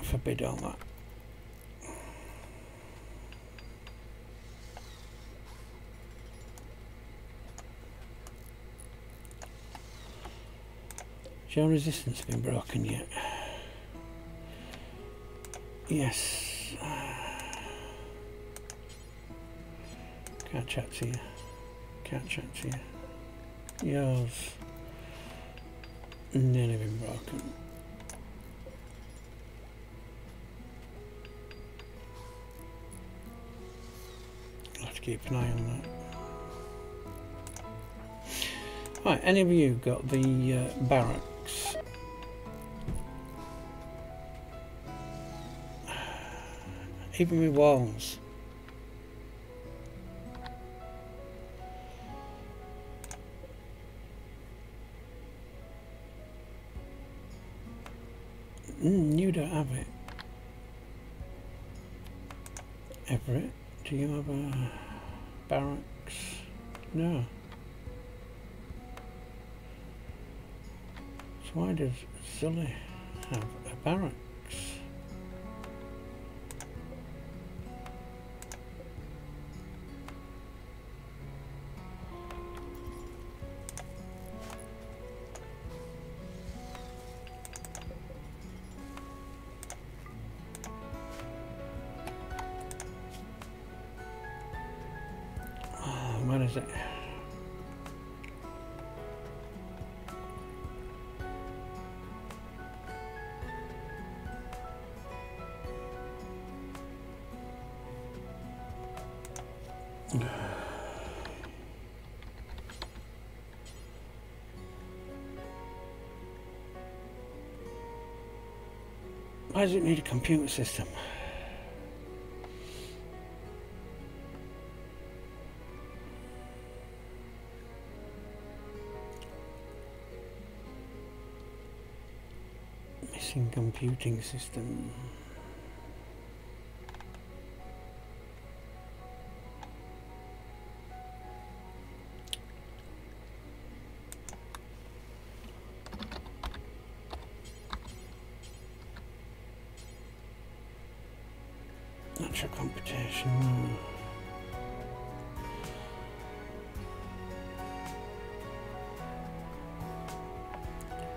forbid all that. Has your resistance been broken yet? Yes. Can't chat to you. Can't chat to you. Yours. Nearly been broken. I'll have to keep an eye on that. Right, any of you got the uh, barracks? Even with walls. Mm, you don't have it. Everett, do you have a barracks? No. So why does Zully Why does it need a computer system? Missing computing system.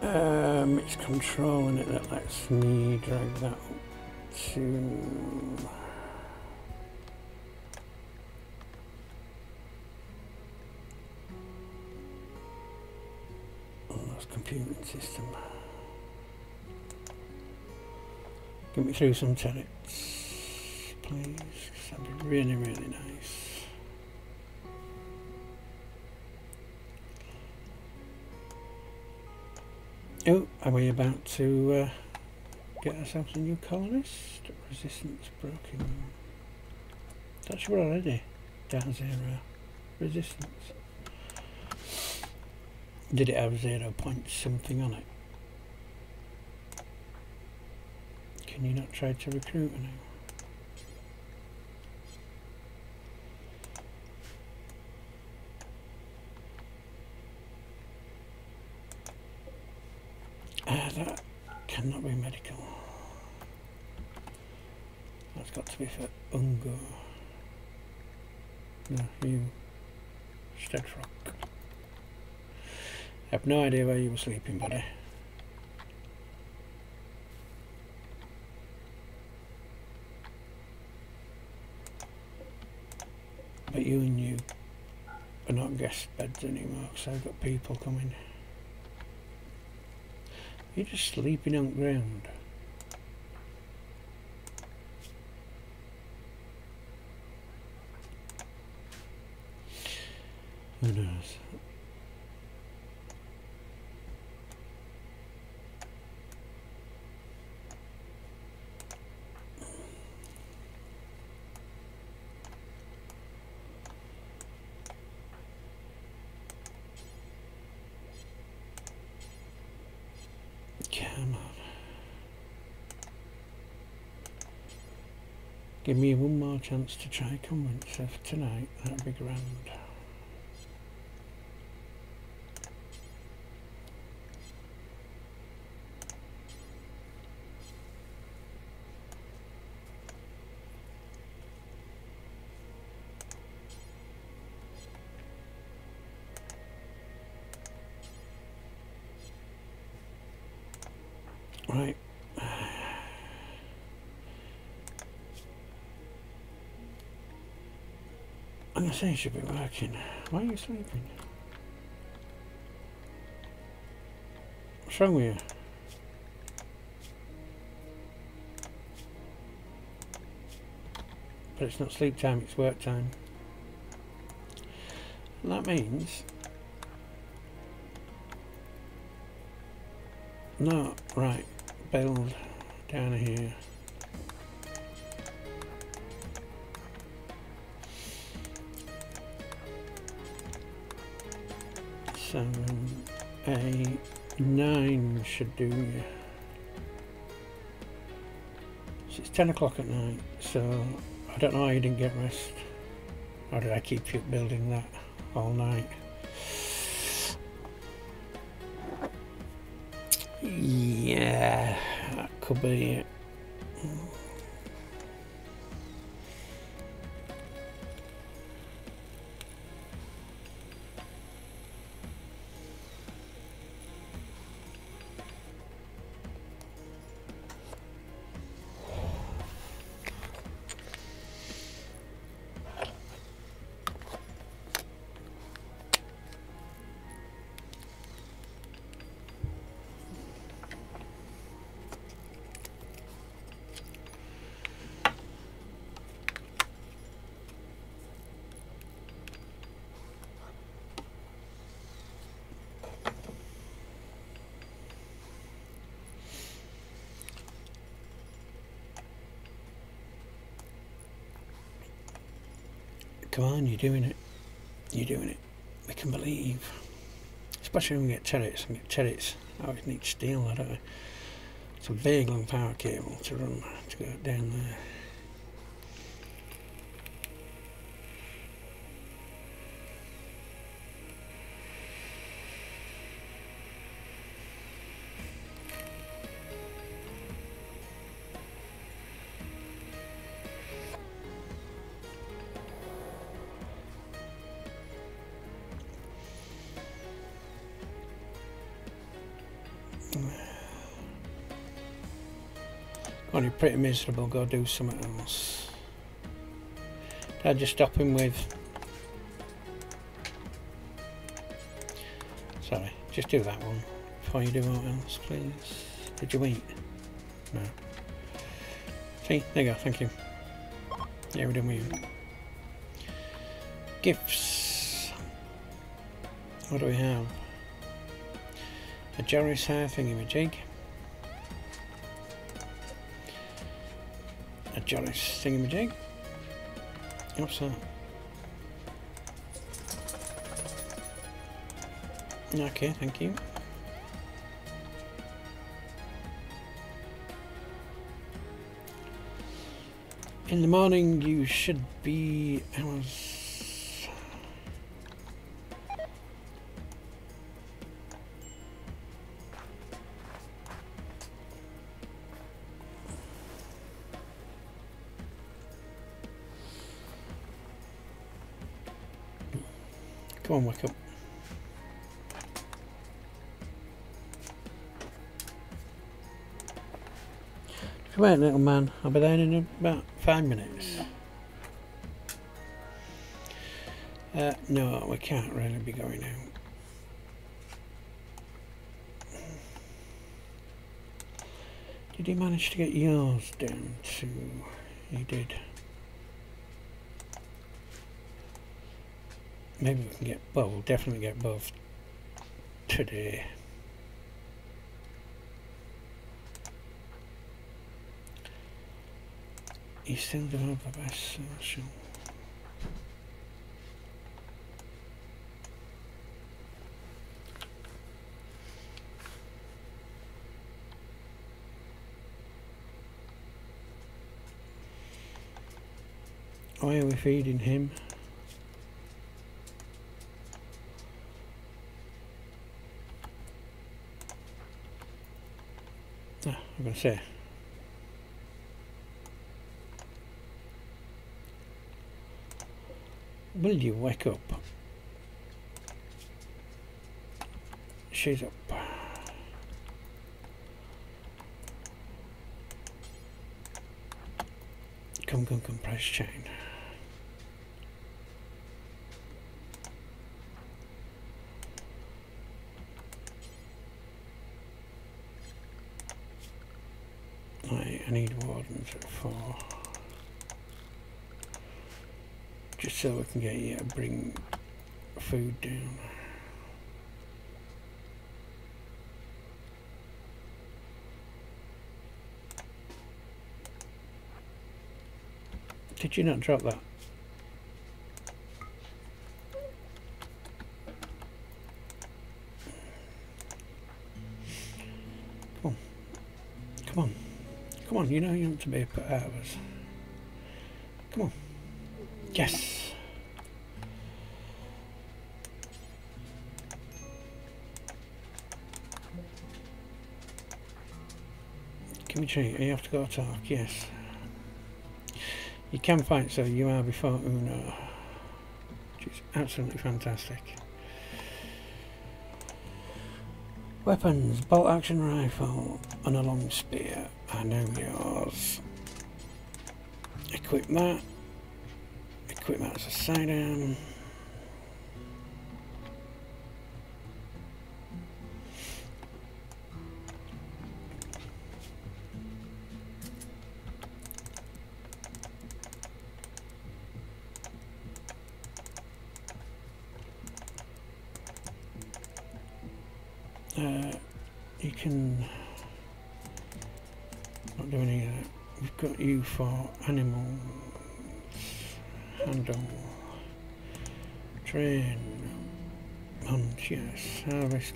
Um, it's controlling it that lets me drag that up to. Oh, computing system. Get me through some turrets, please. That'd be really, really nice. Oh, are we about to uh, get ourselves a new colonist? Resistance broken. That's we're already down zero resistance. Did it have zero point something on it? Can you not try to recruit now? Ah, that cannot be medical. Ungo. You. Stedrock. I have no idea where you were sleeping, buddy. But you and you are not guest beds anymore, so I've got people coming. You're just sleeping on ground. Who knows? Come on. Give me one more chance to try convince her tonight. That'd be grand. Right. You should be working. Why are you sleeping? What's wrong with you? But it's not sleep time, it's work time. And that means no right build down here seven eight nine should do so it's 10 o'clock at night so I don't know how you didn't get rest. How did I keep you building that all night? Yeah that could be it Come on, you're doing it. You're doing it. We can believe. Especially when we get turrets. And get turrets. I always need steel, I don't know. It's a big long power cable to run to go down there. Miserable. Go do something else. Dad, just stop him with... Sorry, just do that one before you do anything else, please. Did you eat? No. See, there you go, thank you. Yeah, we're done with you. Gifts. What do we have? A Jerry's hair thingy-majig. A Joris thingy-majig. What's that? Okay, thank you. In the morning you should be hours. Come little man. I'll be there in about five minutes. Uh, no, we can't really be going out. Did you manage to get yours down to... You did. Maybe we can get, well, we'll definitely get both today. The best social. Why are we feeding him? Ah, I'm gonna say. Will you wake up? She's up. Come, come, come, Press chain. I need wardens for so we can get to bring food down. Did you not drop that? Come on. Come on. Come on, you know you want to be put out of us. Come on. Yes. You have to go talk, yes. You can fight so you are before Uno. Which is absolutely fantastic. Weapons, bolt action rifle and a long spear. I know yours. Equip that. Equip that as a sidearm.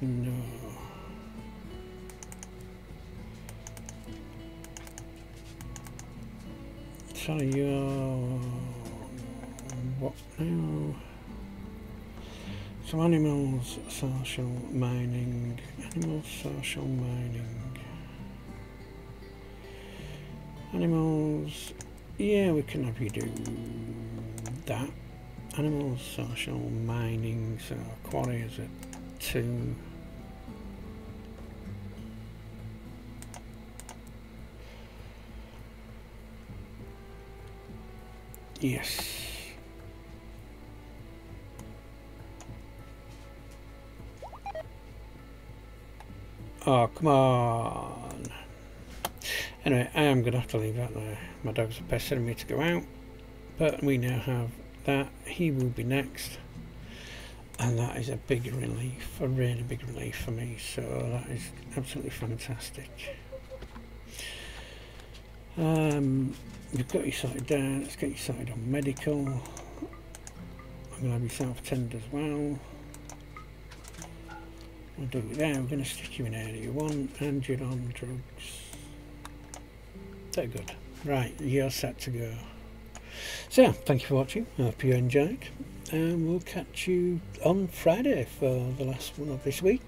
No. So you uh, what now? So animals, social mining, animals, social mining. Animals, yeah, we can have you do that. Animals, social mining, so quarry is at two. Yes. Oh, come on. Anyway, I am going to have to leave that there. My dogs are pestering me to go out. But we now have that. He will be next. And that is a big relief, a really big relief for me. So that is absolutely fantastic. Um, you've got you sorted down. Let's get you sorted on medical. I'm going to have you self-tend as well. We'll do it there. We're going to stick you in area one and you're on drugs. Very good. Right, you're set to go. So, thank you for watching. I hope you enjoyed. And we'll catch you on Friday for the last one of this week.